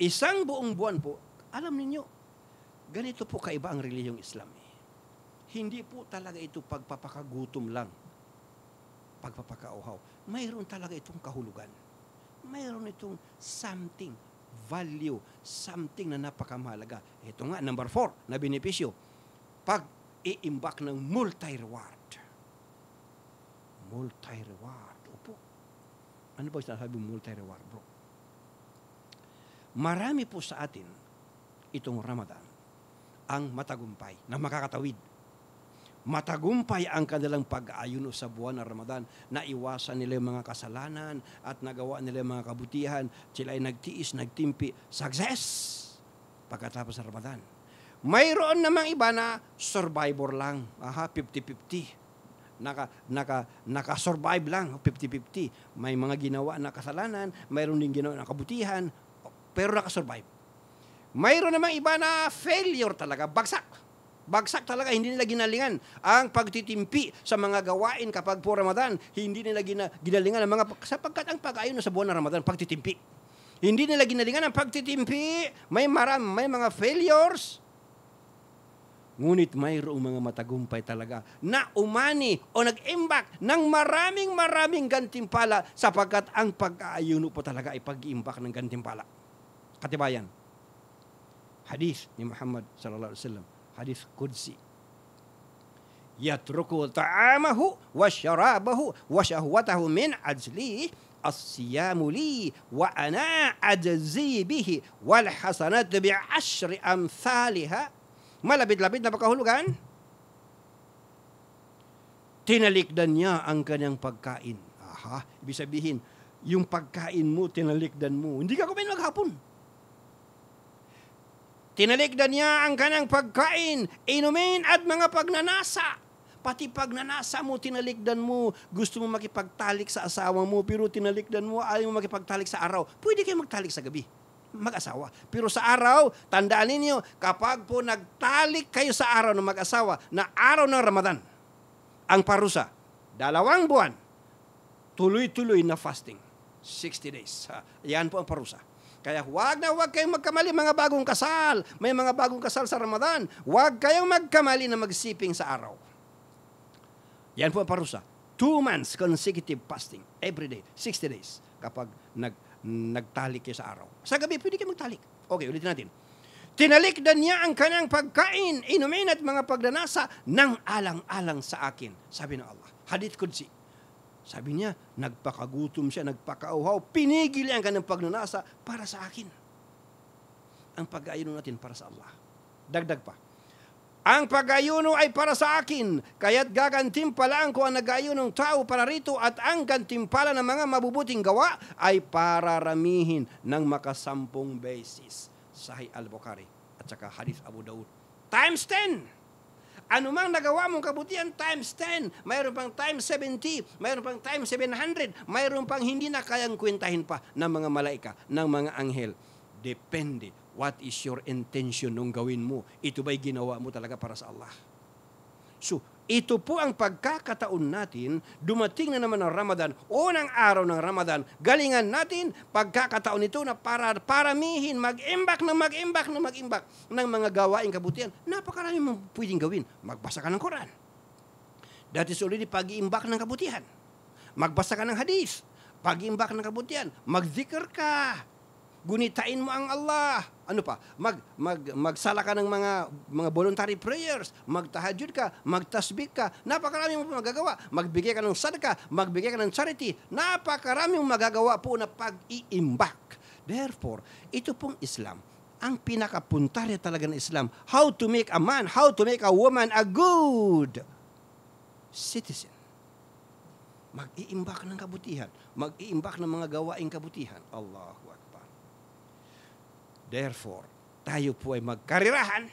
Isang buong buwan po, alam ninyo, ganito po kaiba ang reliyong Islam. Eh. hindi po talaga ito pagpapakagutom lang. Pagpapakauhaw. Mayroon talaga itong kahulugan. Mayroon itong something, value, something na napakamahalaga. Ito nga, number four, na benepisyo. Pag-iimbak ng multi-reward. Multi-reward. Opo. Ano ba sinasabi multi-reward, bro? Marami po sa atin itong Ramadan ang matagumpay na makakatawid. Matagumpay ang kanilang pag-aayuno sa buwan ng Ramadan na iwasan nila yung mga kasalanan at nagawa nila yung mga kabutihan. Sila ay nagtiis, nagtimpi. Success! Pagkatapos ng Ramadan. Mayroon namang iba na survivor lang. Aha, 50-50 naka naka naka-survive lang 50-50 may mga ginawa na kasalanan mayroon din ginawa na kabutihan pero naka-survive mayroon namang iba na failure talaga bagsak bagsak talaga hindi nila ginalingan ang pagtitimpi sa mga gawain kapag po Ramadan hindi nila gina, ginalingan ang mga sapagkat ang pag-ayon sa buwan ng Ramadan pagtitimpi hindi nila ginalingan ang pagtitimpi may maram may mga failures Ngunit mayroong mga matagumpay talaga na umani o nag-imbak ng maraming maraming gantimpala sapagkat ang pag-aayuno po talaga ay pag-imbak ng gantimpala. Katibayan. Hadith ni Muhammad sallallahu alaihi wasallam. Hadith Qudsi. Yatruku ta'amahu wa syarabahu wa syahwatahu min ajli as-siyamu li wa ana ajzi bihi wal hasanatu bi ashri amthaliha malapit-lapit na pagkahulugan, tinalikdan niya ang kanyang pagkain. Aha, ibig sabihin, yung pagkain mo, tinalikdan mo. Hindi ka kumain maghapon. Tinalikdan niya ang kanyang pagkain, inumin at mga pagnanasa. Pati pagnanasa mo, tinalikdan mo. Gusto mo makipagtalik sa asawa mo, pero tinalikdan mo, ayaw mo makipagtalik sa araw. Pwede kayo magtalik sa gabi mag-asawa. Pero sa araw, tandaan ninyo, kapag po nagtalik kayo sa araw ng mag-asawa, na araw ng Ramadan, ang parusa, dalawang buwan, tuloy-tuloy na fasting. 60 days. Yan po ang parusa. Kaya huwag na huwag kayong magkamali mga bagong kasal. May mga bagong kasal sa Ramadan. Huwag kayong magkamali na magsiping sa araw. Yan po ang parusa. Two months consecutive fasting. Every day. 60 days. Kapag nag nagtalik kayo sa araw. Sa gabi, pwede kayo magtalik. Okay, ulitin natin. Tinalikdan niya ang kanyang pagkain, inumin at mga pagdanasa ng alang-alang sa akin. Sabi ng Allah. Hadith Qudsi. Sabi niya, nagpakagutom siya, nagpakauhaw, pinigil ang kanyang pagnanasa para sa akin. Ang pag-ayuno natin para sa Allah. Dagdag pa. Ang pag-ayuno ay para sa akin, kaya't gagantimpalaan ko ang nag-ayunong tao para rito at ang gantimpala ng mga mabubuting gawa ay pararamihin ng makasampung basis. Sahih al-Bukhari at saka Hadith Abu Daud. Times 10! Ano mang nagawa mong kabutihan, times 10. Mayroon pang times 70. Mayroon pang times 700. Mayroon pang hindi na kayang kwentahin pa ng mga malaika, ng mga anghel. Depende What is your intention nung gawin mo? Ito ba'y ginawa mo talaga para sa Allah? So, ito po ang pagkakataon natin, dumating na naman ang Ramadan, unang araw ng Ramadan, galingan natin, pagkakataon ito na para paramihin, mag-imbak na mag-imbak na mag-imbak ng mga gawain kabutihan. Napakarami mong pwedeng gawin. Magbasa ka ng Quran. That is already pag-iimbak ng kabutihan. Magbasa ka ng hadith. Pag-iimbak ng kabutihan. Mag-zikr ka Gunitain mo ang Allah. Ano pa? Mag, mag, magsala ka ng mga, mga voluntary prayers. Magtahajud ka. Magtasbih ka. Napakarami mo magagawa. Magbigay ka ng sadaka. Magbigay ka ng charity. Napakarami mo magagawa po na pag-iimbak. Therefore, ito pong Islam ang pinakapuntarya talaga ng Islam. How to make a man, how to make a woman a good citizen. Mag-iimbak ng kabutihan. Mag-iimbak ng mga gawaing kabutihan. Allahu Therefore, tayo po ay magkarirahan.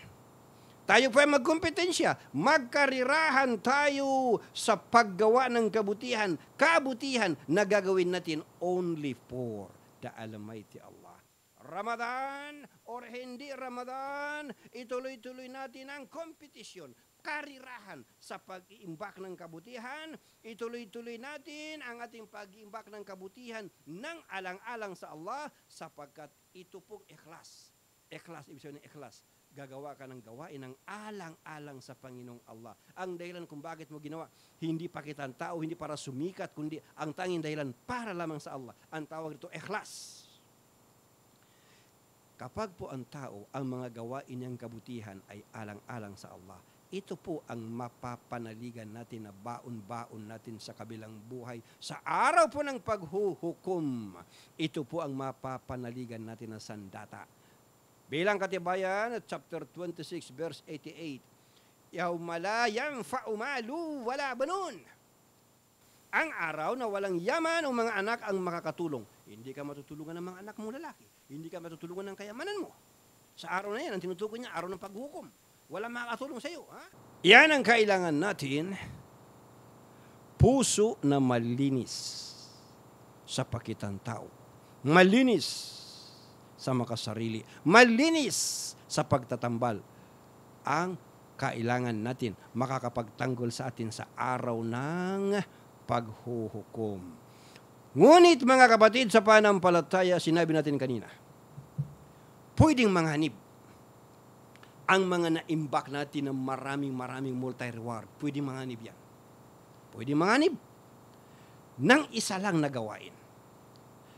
Tayo po ay magkompetensya. Magkarirahan tayo sa paggawa ng kabutihan. Kabutihan na gagawin natin only for the Almighty Allah. Ramadan or hindi Ramadan, ituloy-tuloy natin ang kompetisyon, karirahan sa pag-iimbak ng kabutihan. Ituloy-tuloy natin ang ating pag-iimbak ng kabutihan ng alang-alang sa Allah sapagkat ito pong ikhlas. Ikhlas, ibig sabihin ikhlas. gagawa ka ng gawain ng alang-alang sa Panginoong Allah. Ang dahilan kung bakit mo ginawa, hindi pakitan tao, hindi para sumikat, kundi ang tanging dahilan para lamang sa Allah. Ang tawag ito, ikhlas. Kapag po ang tao, ang mga gawain niyang kabutihan ay alang-alang sa Allah, ito po ang mapapanaligan natin na baon-baon natin sa kabilang buhay. Sa araw po ng paghuhukom, ito po ang mapapanaligan natin na sandata Bilang katibayan, chapter 26, verse 88, Yawma la yanfa'u malu wala banun. Ang araw na walang yaman o mga anak ang makakatulong. Hindi ka matutulungan ng mga anak mo lalaki. Hindi ka matutulungan ng kayamanan mo. Sa araw na yan, ang tinutukoy niya, araw ng paghukom. Walang makakatulong sa iyo. Ha? Yan ang kailangan natin, puso na malinis sa pakitan tao. Malinis sa makasarili. Malinis sa pagtatambal. Ang kailangan natin makakapagtanggol sa atin sa araw ng paghuhukom. Ngunit mga kapatid, sa panampalataya, sinabi natin kanina, pwedeng manganib ang mga naimbak natin ng maraming maraming multi-reward. Pwedeng manganib yan. Pwedeng manganib ng isa lang na gawain.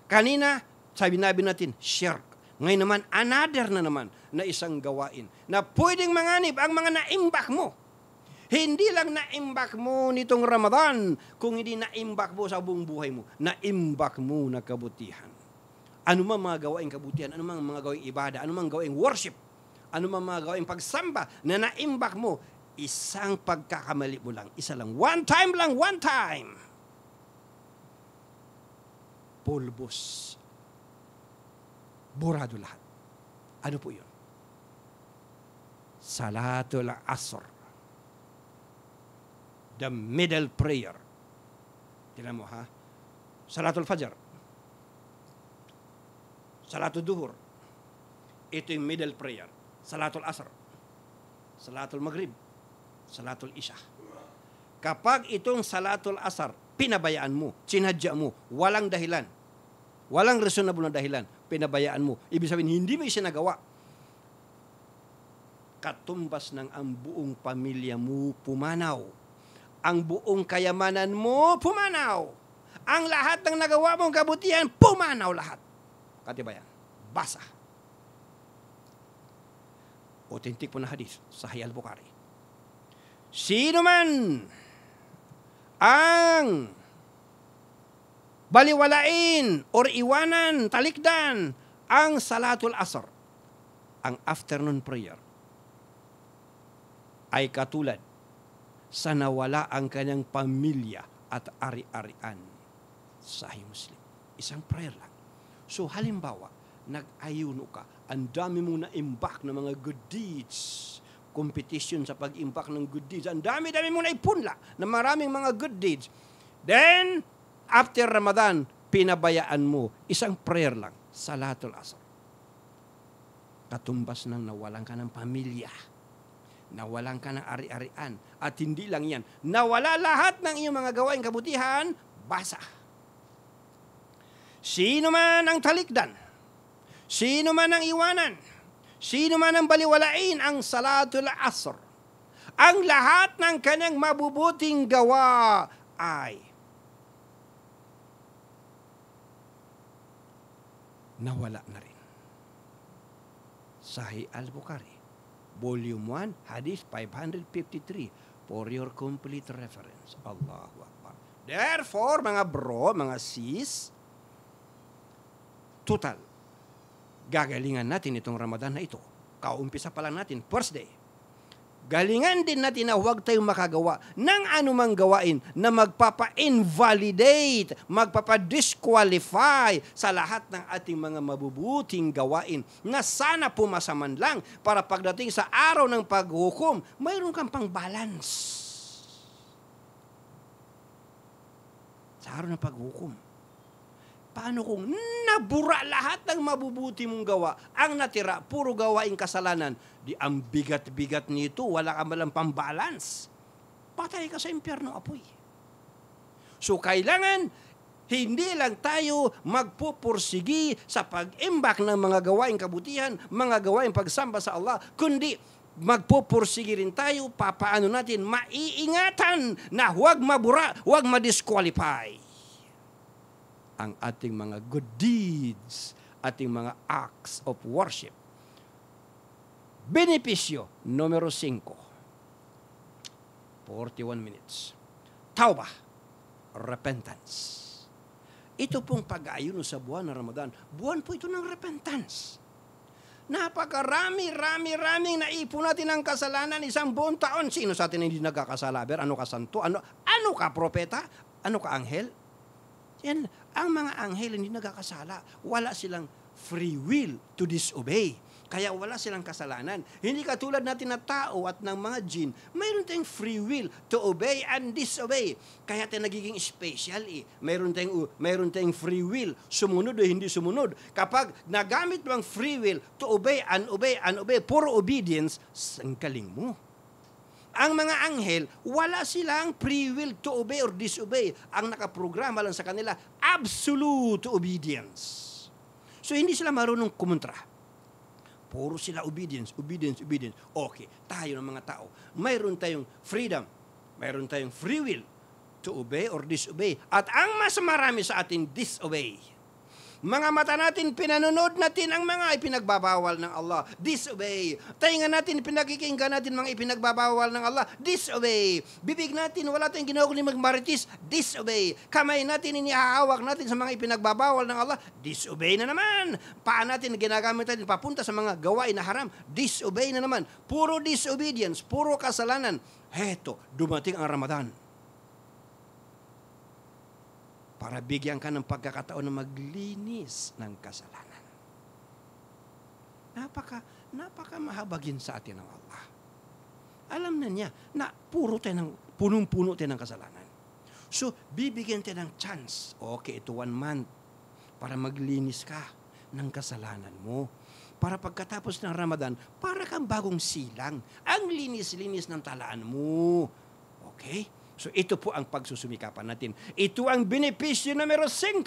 Kanina, sabi nabi natin, shirk. Ngayon naman, another na naman na isang gawain na pwedeng manganib ang mga naimbak mo. Hindi lang naimbak mo nitong Ramadan, kung hindi naimbak mo sa buong buhay mo, naimbak mo na kabutihan. Ano man mga gawain kabutihan, ano man mga gawain ibada, ano man gawain worship, ano man mga gawain pagsamba na naimbak mo, isang pagkakamali mo lang, isa lang, one time lang, one time. Pulbos burado lahat. Ano po yun? Salatul Asr. The middle prayer. Tingnan mo ha? Salatul Fajr. Salatul Duhur. Ito yung middle prayer. Salatul Asr. Salatul Maghrib. Salatul Isha. Kapag itong Salatul Asr, pinabayaan mo, sinadya mo, walang dahilan, walang reasonable na dahilan, pinabayaan mo. Ibig sabihin, hindi mo isinagawa. Katumbas ng ang buong pamilya mo pumanaw. Ang buong kayamanan mo pumanaw. Ang lahat ng nagawa mong kabutihan, pumanaw lahat. Katibayan, basa. Authentic po na hadith sa Hayal Bukhari. Sino man ang baliwalain or iwanan, talikdan ang salatul asr, ang afternoon prayer, ay katulad sa nawala ang kanyang pamilya at ari-arian. Sahih Muslim. Isang prayer lang. So halimbawa, nag-ayuno ka, ang dami mong na-imbak ng mga good deeds, competition sa pag-imbak ng good deeds, ang dami-dami mong naipunla ng maraming mga good deeds. Then, after Ramadan, pinabayaan mo, isang prayer lang, Salatul Asr. Katumbas nang nawalan ka ng pamilya, nawalan ka ng ari-arian, at hindi lang yan, nawala lahat ng iyong mga gawain kabutihan, basa. Sino man ang talikdan, sino man ang iwanan, sino man ang baliwalain ang Salatul Asr, ang lahat ng kanyang mabubuting gawa ay nawala na rin. Sahih al-Bukhari, Volume 1, Hadith 553, for your complete reference. Allahu Akbar. Therefore, mga bro, mga sis, total, gagalingan natin itong Ramadan na ito. Kaumpisa pa lang natin, first day. Galingan din natin na huwag tayong makagawa ng anumang gawain na magpapa-invalidate, magpapa-disqualify sa lahat ng ating mga mabubuting gawain na sana pumasaman lang para pagdating sa araw ng paghukom, mayroon kang pang balance. Sa araw ng paghukom Paano kung nabura lahat ng mabubuti mong gawa, ang natira, puro gawaing kasalanan, di ang bigat-bigat nito, wala ka malang pambalance. Patay ka sa impyerno apoy. So kailangan Hindi lang tayo magpupursigi sa pag-imbak ng mga gawaing kabutihan, mga gawaing pagsamba sa Allah, kundi magpupursigi rin tayo, papaano natin, maiingatan na huwag mabura, huwag madisqualify ang ating mga good deeds, ating mga acts of worship. Benepisyo numero 5. 41 minutes. Tauba, repentance. Ito pong pag-aayuno sa buwan ng Ramadan, buwan po ito ng repentance. Napakarami, rami, raming naipon natin ng kasalanan isang buong taon. Sino sa atin hindi nagkakasala? Ber, ano ka santo? Ano, ano ka propeta? Ano ka anghel? Yan, ang mga anghel hindi nagkakasala. Wala silang free will to disobey. Kaya wala silang kasalanan. Hindi katulad natin na tao at ng mga jinn, mayroon tayong free will to obey and disobey. Kaya tayo nagiging special eh. Mayroon tayong, mayroon tayong free will, sumunod o hindi sumunod. Kapag nagamit mo ang free will to obey and obey and obey, puro obedience, ang kaling mo. Ang mga anghel, wala silang free will to obey or disobey. Ang nakaprograma lang sa kanila, absolute obedience. So hindi sila marunong kumontra. Puro sila obedience, obedience, obedience. Okay, tayo ng mga tao, mayroon tayong freedom, mayroon tayong free will to obey or disobey. At ang mas marami sa atin, disobey. Mga mata natin, pinanonood natin ang mga ipinagbabawal ng Allah. Disobey. Tainga natin, pinakikinggan natin mga ipinagbabawal ng Allah. Disobey. Bibig natin, wala tayong ginawa kundi magmaritis. Disobey. Kamay natin, inihahawak natin sa mga ipinagbabawal ng Allah. Disobey na naman. Paa natin, ginagamit natin papunta sa mga gawain na haram. Disobey na naman. Puro disobedience, puro kasalanan. Heto, dumating ang Ramadan para bigyan ka ng pagkakataon na maglinis ng kasalanan. Napaka, napaka mahabagin sa atin ng Allah. Alam na niya na puro tayo ng, punong-puno tayo ng kasalanan. So, bibigyan tayo ng chance. Okay, ito one month para maglinis ka ng kasalanan mo. Para pagkatapos ng Ramadan, para kang bagong silang. Ang linis-linis ng talaan mo. Okay? So ito po ang pagsusumikapan natin. Ito ang benepisyo numero 5.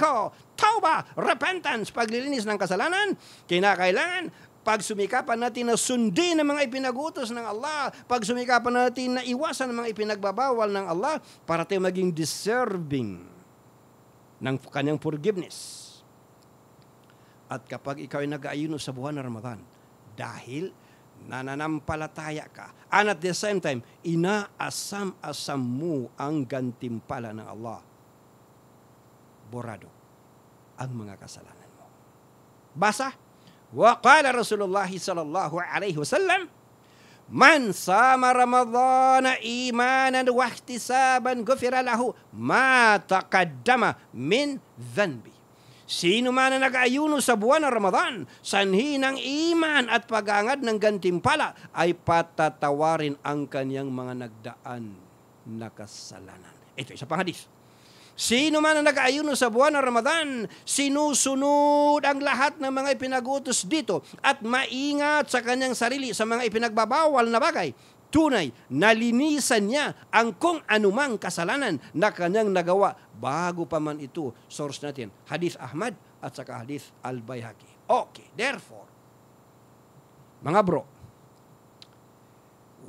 Tauba, repentance, paglilinis ng kasalanan. Kinakailangan pagsumikapan natin na sundin ang mga ipinagutos ng Allah, pagsumikapan natin na iwasan ang mga ipinagbabawal ng Allah para tayo maging deserving ng kanyang forgiveness. At kapag ikaw ay nag-aayuno sa buwan ng Ramadan, dahil nananampalataya ka. And at the same time, inaasam-asam mo ang gantimpala ng Allah. Borado ang mga kasalanan mo. Basa, wa qala Rasulullah sallallahu alaihi wasallam, Man sama Ramadana imanan wa ihtisaban gufira lahu ma taqaddama min dhanbi. Sino man na nag-ayuno sa buwan ng Ramadan, sanhi ng iman at pagangad ng gantimpala ay patatawarin ang kanyang mga nagdaan na kasalanan. Ito, isa pang hadis. Sino man ang nag-ayuno sa buwan ng Ramadan, sinusunod ang lahat ng mga ipinagutos dito at maingat sa kanyang sarili sa mga ipinagbabawal na bagay tunay, nalinisan niya ang kung anumang kasalanan na kanyang nagawa bago pa man ito. Source natin, Hadith Ahmad at saka Hadith Al-Bayhaqi. Okay, therefore, mga bro,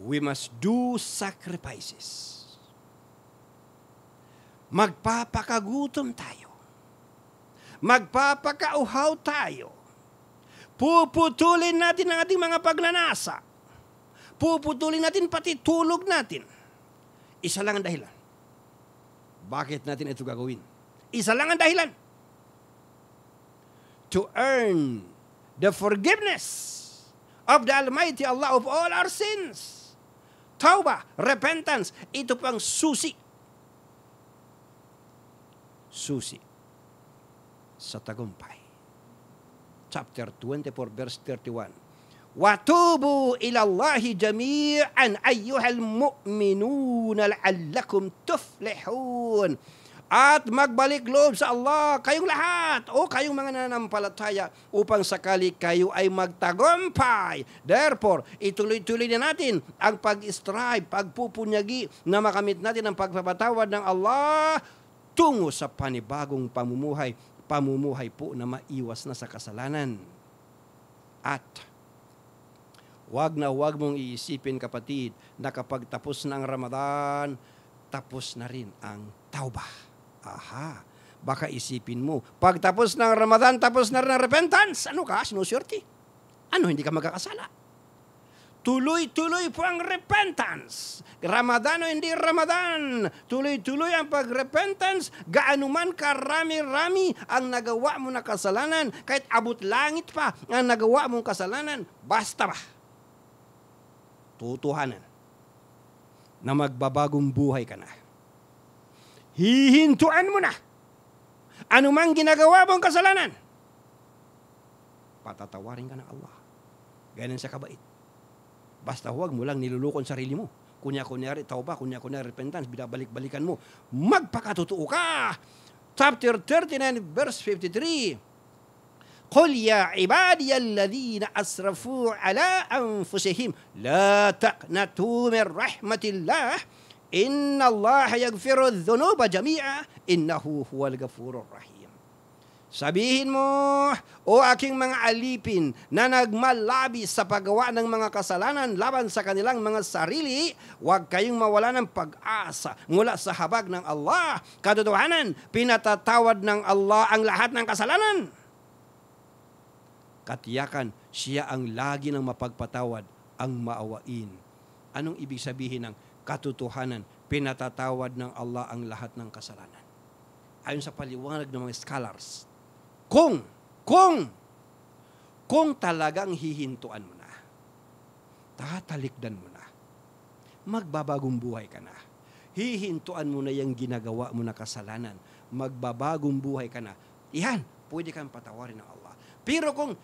we must do sacrifices. Magpapakagutom tayo. Magpapakauhaw tayo. Puputulin natin ang ating mga pagnanasa Puputulin natin pati tulog natin. Isa lang ang dahilan. Bakit natin ito gagawin? Isa lang ang dahilan. To earn the forgiveness of the Almighty Allah of all our sins. Tauba, repentance, ito pang susi. Susi sa tagumpay. Chapter 24, verse 31 وتوبوا إلى الله جميعا أيها المؤمنون لعلكم تفلحون at magbalik loob sa Allah kayong lahat o kayong mga nanampalataya upang sakali kayo ay magtagumpay. Therefore, ituloy-tuloy na natin ang pag-strive, pagpupunyagi na makamit natin ang pagpapatawad ng Allah tungo sa panibagong pamumuhay, pamumuhay po na maiwas na sa kasalanan. At wag na wag mong iisipin kapatid na kapag tapos na ang Ramadan, tapos na rin ang tauba. Aha, baka isipin mo, pag tapos ng Ramadan, tapos na rin ang repentance. Ano ka? Sinusyorti. Ano, hindi ka magkakasala? Tuloy-tuloy po ang repentance. Ramadan o hindi Ramadan. Tuloy-tuloy ang pag-repentance. Gaano man karami-rami ang nagawa mo na kasalanan. Kahit abot langit pa ang nagawa mong kasalanan. Basta ba? Tutuhanan na magbabagong buhay ka na. Hihintuan mo na. Ano mang ginagawa mong kasalanan. Patatawarin ka ng Allah. Ganun sa kabait. Basta huwag mo lang nilulukon sarili mo. Kunya-kunyari, tauba, kunya-kunyari, repentance, binabalik-balikan mo. Magpakatotoo ka! Chapter 39, verse 53. قل يا عبادي الذين أسرفوا على أنفسهم لا تقنطوا من رحمة الله إن الله يغفر الذنوب جميعا إنه هو الغفور الرحيم Sabihin mo, o aking mga alipin na nagmalabi sa paggawa ng mga kasalanan laban sa kanilang mga sarili, huwag kayong mawala ng pag-asa mula sa habag ng Allah. Katotohanan, pinatatawad ng Allah ang lahat ng kasalanan. Katiyakan, siya ang lagi ng mapagpatawad, ang maawain. Anong ibig sabihin ng katotohanan? Pinatatawad ng Allah ang lahat ng kasalanan. Ayon sa paliwanag ng mga scholars, kung, kung, kung talagang hihintuan mo na, tatalikdan mo na, magbabagong buhay ka na. Hihintuan mo na yung ginagawa mo na kasalanan. Magbabagong buhay ka na. Iyan, pwede kang patawarin ng Allah. Pero kung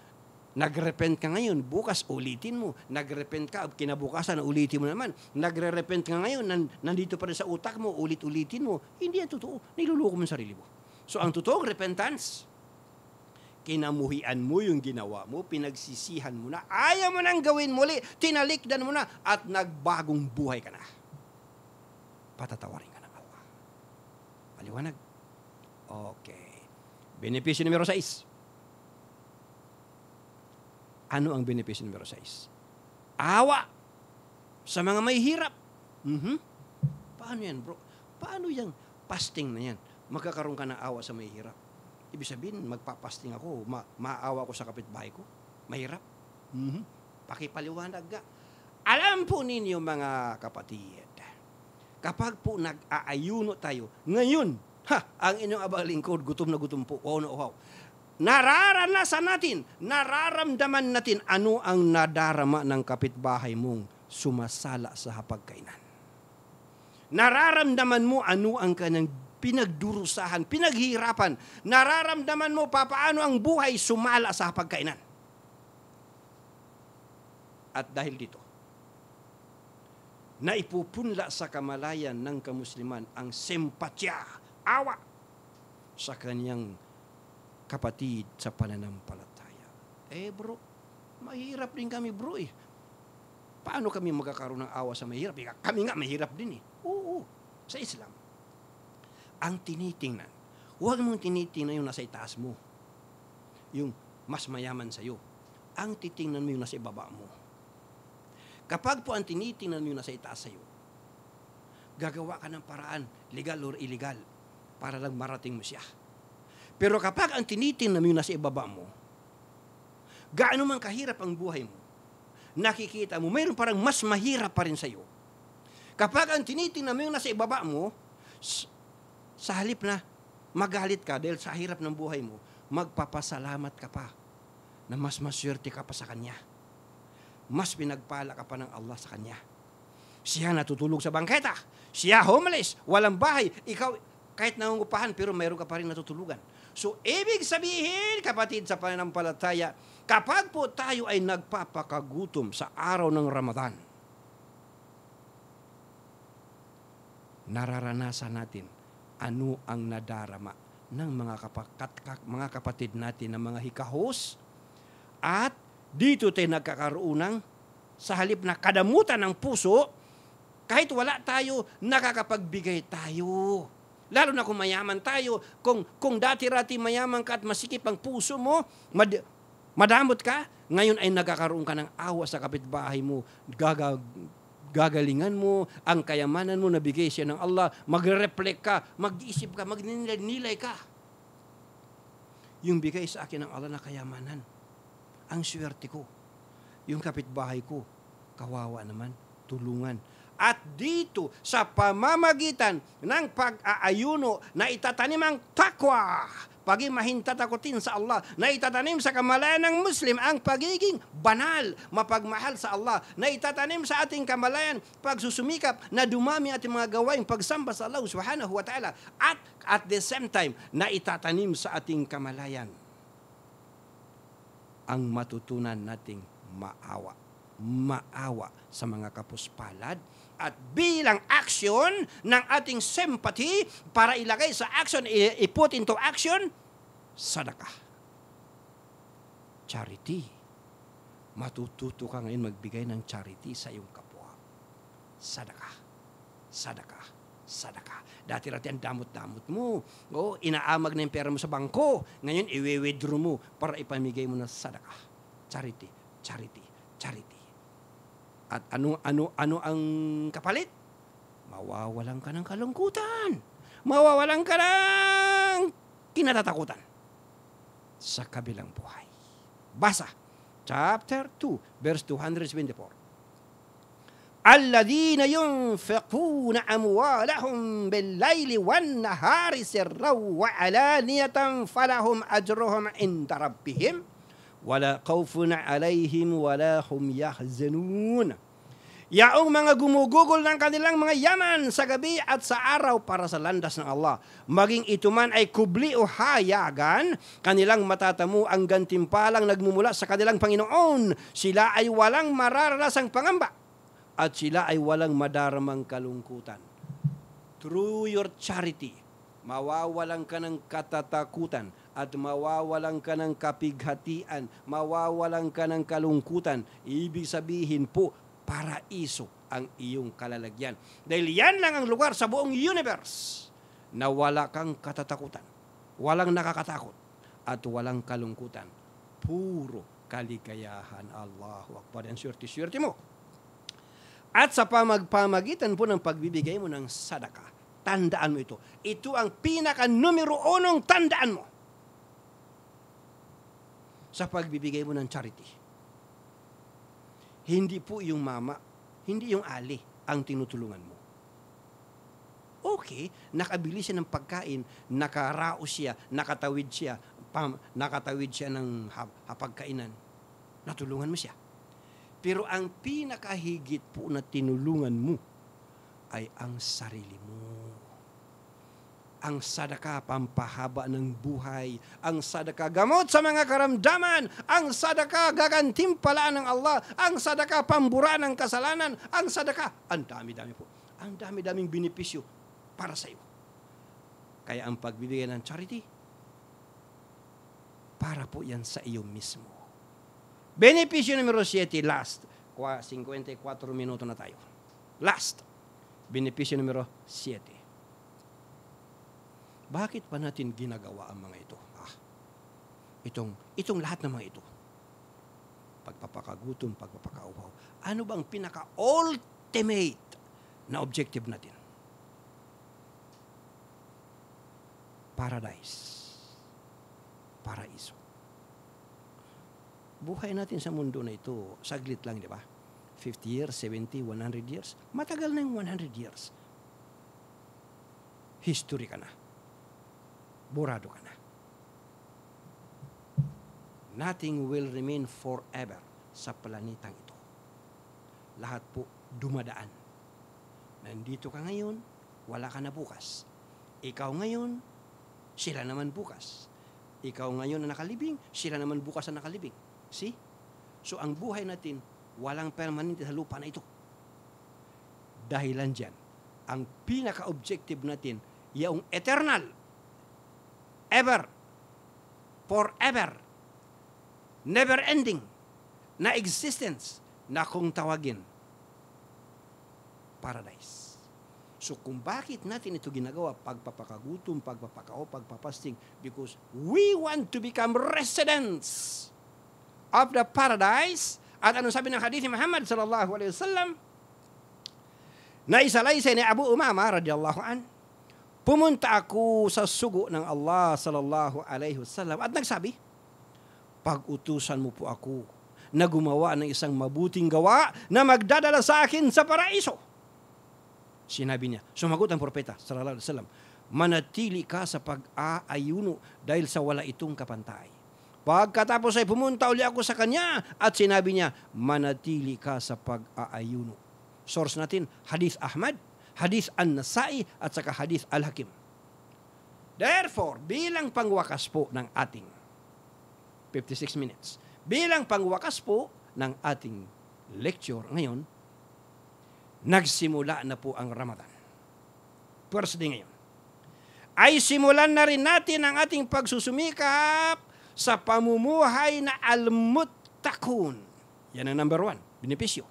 Nagrepent ka ngayon, bukas ulitin mo. Nagrepent ka, kinabukasan ulitin mo naman. Nagre-repent ka ngayon, nandito pa rin sa utak mo, ulit-ulitin mo. Hindi yan totoo. Niluloko mo sarili mo. So ang totoong repentance, kinamuhian mo yung ginawa mo, pinagsisihan mo na, ayaw mo nang gawin muli, tinalikdan mo na, at nagbagong buhay ka na. Patatawarin ka ng Allah. Maliwanag? Okay. Benepisyo numero 6. Ano ang benepisyo numero 6? Awa sa mga may hirap. Mm-hmm. Paano yan, bro? Paano yung fasting na yan? Magkakaroon ka ng awa sa may hirap Ibig sabihin, magpapasting ako, ma- maawa ko sa kapitbahay ko. Mahirap. Mm-hmm. Pakipaliwanag ga. Alam po ninyo mga kapatid, kapag po nag-aayuno tayo, ngayon, ha, ang inyong abang lingkod, gutom na gutom po, wow na wow. Nararanasan natin, nararamdaman natin ano ang nadarama ng kapitbahay mong sumasala sa hapagkainan. Nararamdaman mo ano ang kanyang pinagdurusahan, pinaghirapan, nararamdaman mo pa paano ang buhay sumala sa pagkainan. At dahil dito, naipupunla sa kamalayan ng kamusliman ang sempatya, awa sa kanyang kapatid sa pananampalataya. Eh bro, mahirap din kami bro eh. Paano kami magkakaroon ng awa sa mahirap? Kami nga mahirap din eh. Oo, sa Islam ang tinitingnan. Huwag mong tinitingnan yung nasa itaas mo. Yung mas mayaman sa'yo. Ang titingnan mo yung nasa ibaba mo. Kapag po ang tinitingnan mo yung nasa itaas sa'yo, gagawa ka ng paraan, legal or illegal, para lang marating mo siya. Pero kapag ang tinitingnan mo yung nasa ibaba mo, gaano man kahirap ang buhay mo, nakikita mo, mayroon parang mas mahirap pa rin sa'yo. Kapag ang tinitingnan mo yung nasa ibaba mo, sa halip na magalit ka dahil sa hirap ng buhay mo, magpapasalamat ka pa na mas maswerte ka pa sa Kanya. Mas pinagpala ka pa ng Allah sa Kanya. Siya natutulog sa bangketa. Siya homeless, walang bahay. Ikaw, kahit nangungupahan, pero mayroon ka pa rin natutulugan. So, ibig sabihin, kapatid sa pananampalataya, kapag po tayo ay nagpapakagutom sa araw ng Ramadan, nararanasan natin ano ang nadarama ng mga, kapakat, mga kapatid natin ng mga hikahos at dito tayo nagkakaroon ng sa halip na kadamutan ng puso, kahit wala tayo, nakakapagbigay tayo. Lalo na kung mayaman tayo, kung, kung dati-rati mayaman ka at masikip ang puso mo, mad, madamot ka, ngayon ay nagkakaroon ka ng awa sa kapitbahay mo, gaga, gagalingan mo, ang kayamanan mo na bigay siya ng Allah, magre-reflect ka, mag-isip ka, magnilay ka. Yung bigay sa akin ng Allah na kayamanan, ang swerte ko. Yung kapitbahay ko, kawawa naman, tulungan. At dito, sa pamamagitan ng pag-aayuno na itatanim ang takwa, paging mahintatakutin sa Allah, na itatanim sa kamalayan ng Muslim ang pagiging banal, mapagmahal sa Allah, na itatanim sa ating kamalayan pagsusumikap na dumami ating mga gawain pagsamba sa Allah subhanahu wa ta'ala at at the same time na itatanim sa ating kamalayan ang matutunan nating maawa. Maawa sa mga kapuspalad at bilang action ng ating sympathy para ilagay sa action, i-put into action, sadakah. Charity. Matututo ka ngayon magbigay ng charity sa iyong kapwa. Sadakah. Sadakah. Sadakah. Dati-dati ang damot-damot mo. O, inaamag na yung pera mo sa bangko. Ngayon, iwe-withdraw mo para ipamigay mo na sadakah. Charity. Charity. Charity. At ano ano ano ang kapalit? Mawawalan ka ng kalungkutan. Mawawalan ka ng kinatatakutan sa kabilang buhay. Basa, chapter 2, verse 274. الذين ينفقون أموالهم بالليل والنهار سرا وعلانية فلهم أجرهم عند ربهم wala khawfun alaihim wala hum yahzanun. Yaong mga gumugugol ng kanilang mga yaman sa gabi at sa araw para sa landas ng Allah. Maging ito man ay kubli o hayagan, kanilang matatamo ang gantimpalang nagmumula sa kanilang Panginoon. Sila ay walang mararanasang pangamba at sila ay walang madaramang kalungkutan. Through your charity, mawawalan ka ng katatakutan at mawawalan ka ng kapighatian, mawawalan ka ng kalungkutan. Ibig sabihin po, paraiso ang iyong kalalagyan. Dahil yan lang ang lugar sa buong universe na wala kang katatakutan, walang nakakatakot, at walang kalungkutan. Puro kaligayahan. Allahu Akbar. Ang swerte-swerte mo. At sa pamagpamagitan po ng pagbibigay mo ng sadaka, tandaan mo ito. Ito ang pinaka numero unong tandaan mo sa pagbibigay mo ng charity. Hindi po yung mama, hindi yung ali ang tinutulungan mo. Okay, nakabili siya ng pagkain, nakaraos siya, nakatawid siya, pam, nakatawid siya ng hapagkainan. Natulungan mo siya. Pero ang pinakahigit po na tinulungan mo ay ang sarili mo ang sadaka pampahaba ng buhay, ang sadaka gamot sa mga karamdaman, ang sadaka gagantimpalaan ng Allah, ang sadaka pambura ng kasalanan, ang sadaka, ang dami-dami po. Ang dami-daming benepisyo para sa iyo. Kaya ang pagbibigay ng charity, para po yan sa iyo mismo. Benepisyo numero 7, last. 54 minuto na tayo. Last. Benepisyo numero 7 bakit pa natin ginagawa ang mga ito? Ah, itong, itong lahat ng mga ito. Pagpapakagutom, pagpapakauhaw. Ano bang pinaka-ultimate na objective natin? Paradise. Paraiso. Buhay natin sa mundo na ito, saglit lang, di ba? 50 years, 70, 100 years. Matagal na yung 100 years. History ka na burado ka na. Nothing will remain forever sa planetang ito. Lahat po dumadaan. Nandito ka ngayon, wala ka na bukas. Ikaw ngayon, sila naman bukas. Ikaw ngayon na nakalibing, sila naman bukas na nakalibing. See? So ang buhay natin, walang permanente sa lupa na ito. Dahilan dyan, ang pinaka-objective natin, yung eternal, ever, forever, never ending na existence na kung tawagin paradise. So kung bakit natin ito ginagawa, pagpapakagutom, pagpapakao, pagpapasting, because we want to become residents of the paradise. At ano sabi ng hadith ni Muhammad sallallahu alaihi wasallam? Na isalaysay ni Abu Umama radiyallahu an. Pumunta ako sa sugo ng Allah sallallahu alaihi wasallam at nagsabi, pag-utusan mo po ako na gumawa ng isang mabuting gawa na magdadala sa akin sa paraiso Sinabi niya, sumagot ang propeta, sallallahu alaihi wasallam, manatili ka sa pag-aayuno dahil sa wala itong kapantay. Pagkatapos ay pumunta uli ako sa kanya at sinabi niya, manatili ka sa pag-aayuno. Source natin, Hadith Ahmad, Hadith An-Nasai at saka Hadith Al-Hakim. Therefore, bilang pangwakas po ng ating 56 minutes, bilang pangwakas po ng ating lecture ngayon, nagsimula na po ang Ramadan. First day ngayon. Ay simulan na rin natin ang ating pagsusumikap sa pamumuhay na almutakun. Yan ang number one, benepisyo.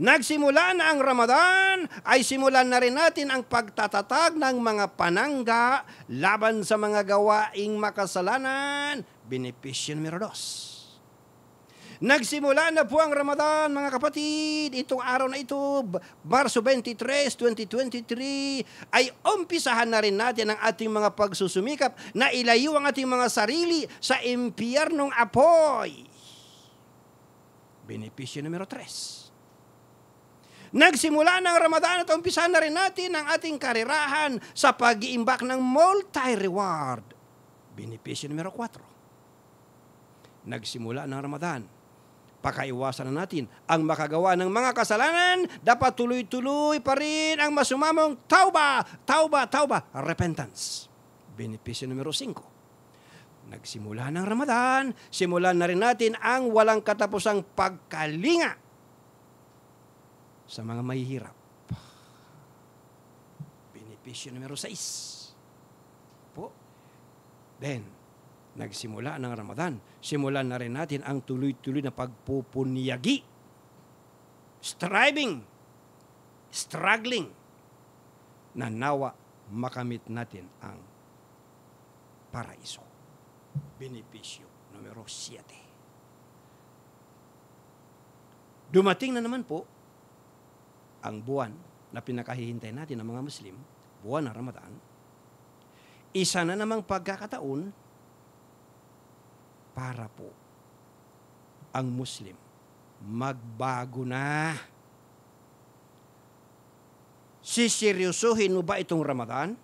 Nagsimula na ang Ramadan, ay simulan na rin natin ang pagtatatag ng mga panangga laban sa mga gawaing makasalanan. Benepisyo numero dos Nagsimula na po ang Ramadan, mga kapatid. Itong araw na ito, Marso 23, 2023, ay umpisahan na rin natin ang ating mga pagsusumikap na ilayo ang ating mga sarili sa impyernong apoy. Benepisyo numero 3. Nagsimula ng Ramadan at umpisahan na rin natin ang ating karirahan sa pag-iimbak ng multi-reward. Benepisyo numero 4. Nagsimula ng Ramadan Pakaiwasan na natin ang makagawa ng mga kasalanan, dapat tuloy-tuloy pa rin ang masumamong tauba, tauba, tauba, repentance. Benepisyo numero 5. Nagsimula ng Ramadan, simulan na rin natin ang walang katapusang pagkalinga sa mga mahihirap. Benepisyo numero 6. Po. Then, nagsimula ng Ramadan. Simulan na rin natin ang tuloy-tuloy na pagpupunyagi. Striving, struggling, na nawa makamit natin ang paraiso. Benepisyo numero 7. Dumating na naman po ang buwan na pinakahihintay natin ng mga Muslim, buwan ng Ramadan. Isa na namang pagkakataon para po ang Muslim magbago na. Siseryosohin mo ba itong Ramadan?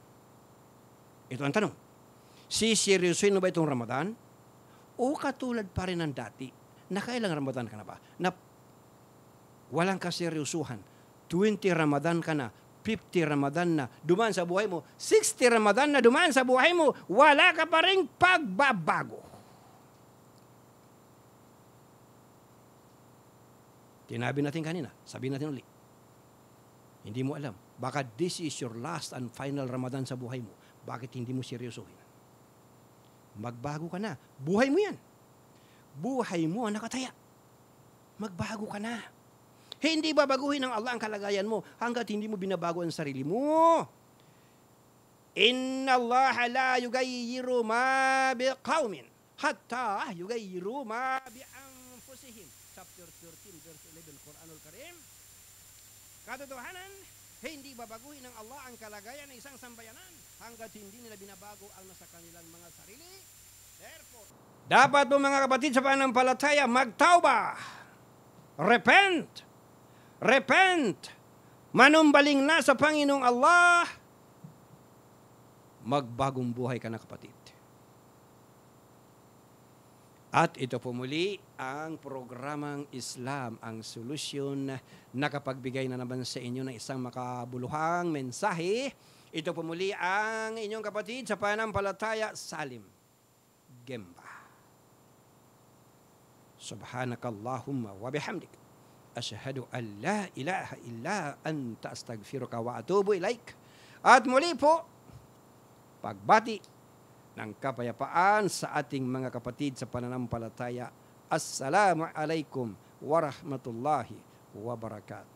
Ito ang tanong. Siseryosohin mo ba itong Ramadan? O katulad pa rin ng dati, nakailang Ramadan ka na ba? Na walang kaseryosuhan. 20 Ramadan ka na, 50 Ramadan na dumaan sa buhay mo, 60 Ramadan na dumaan sa buhay mo, wala ka pa rin pagbabago. Tinabi natin kanina, sabihin natin ulit. Hindi mo alam. Baka this is your last and final Ramadan sa buhay mo. Bakit hindi mo seryosohin? Magbago ka na. Buhay mo yan. Buhay mo ang nakataya. Magbago ka na. Hindi babaguhin ng Allah ang kalagayan mo hanggat hindi mo binabago ang sarili mo. Inna Allah la yugayyiru ma biqawmin hatta yugayyiru ma bi anfusihim. Chapter 13, verse 11, Quranul Karim. Katotohanan, hindi babaguhin ng Allah ang kalagayan ng isang sambayanan hanggat hindi nila binabago ang nasa kanilang mga sarili. Therefore, dapat po mga kapatid sa pananampalataya, magtauba. Repent. Repent. Manumbaling na sa Panginoong Allah. Magbagong buhay ka na kapatid. At ito po muli ang programang Islam, ang solusyon na nakapagbigay na naman sa inyo ng isang makabuluhang mensahe. Ito po muli ang inyong kapatid sa panampalataya, Salim Gemba. Subhanakallahumma wa bihamdik. Ashhadu an la ilaha illa anta astaghfiruka wa atubu ilaik. At muli po, pagbati ng kapayapaan sa ating mga kapatid sa pananampalataya. Assalamu alaikum warahmatullahi wabarakatuh.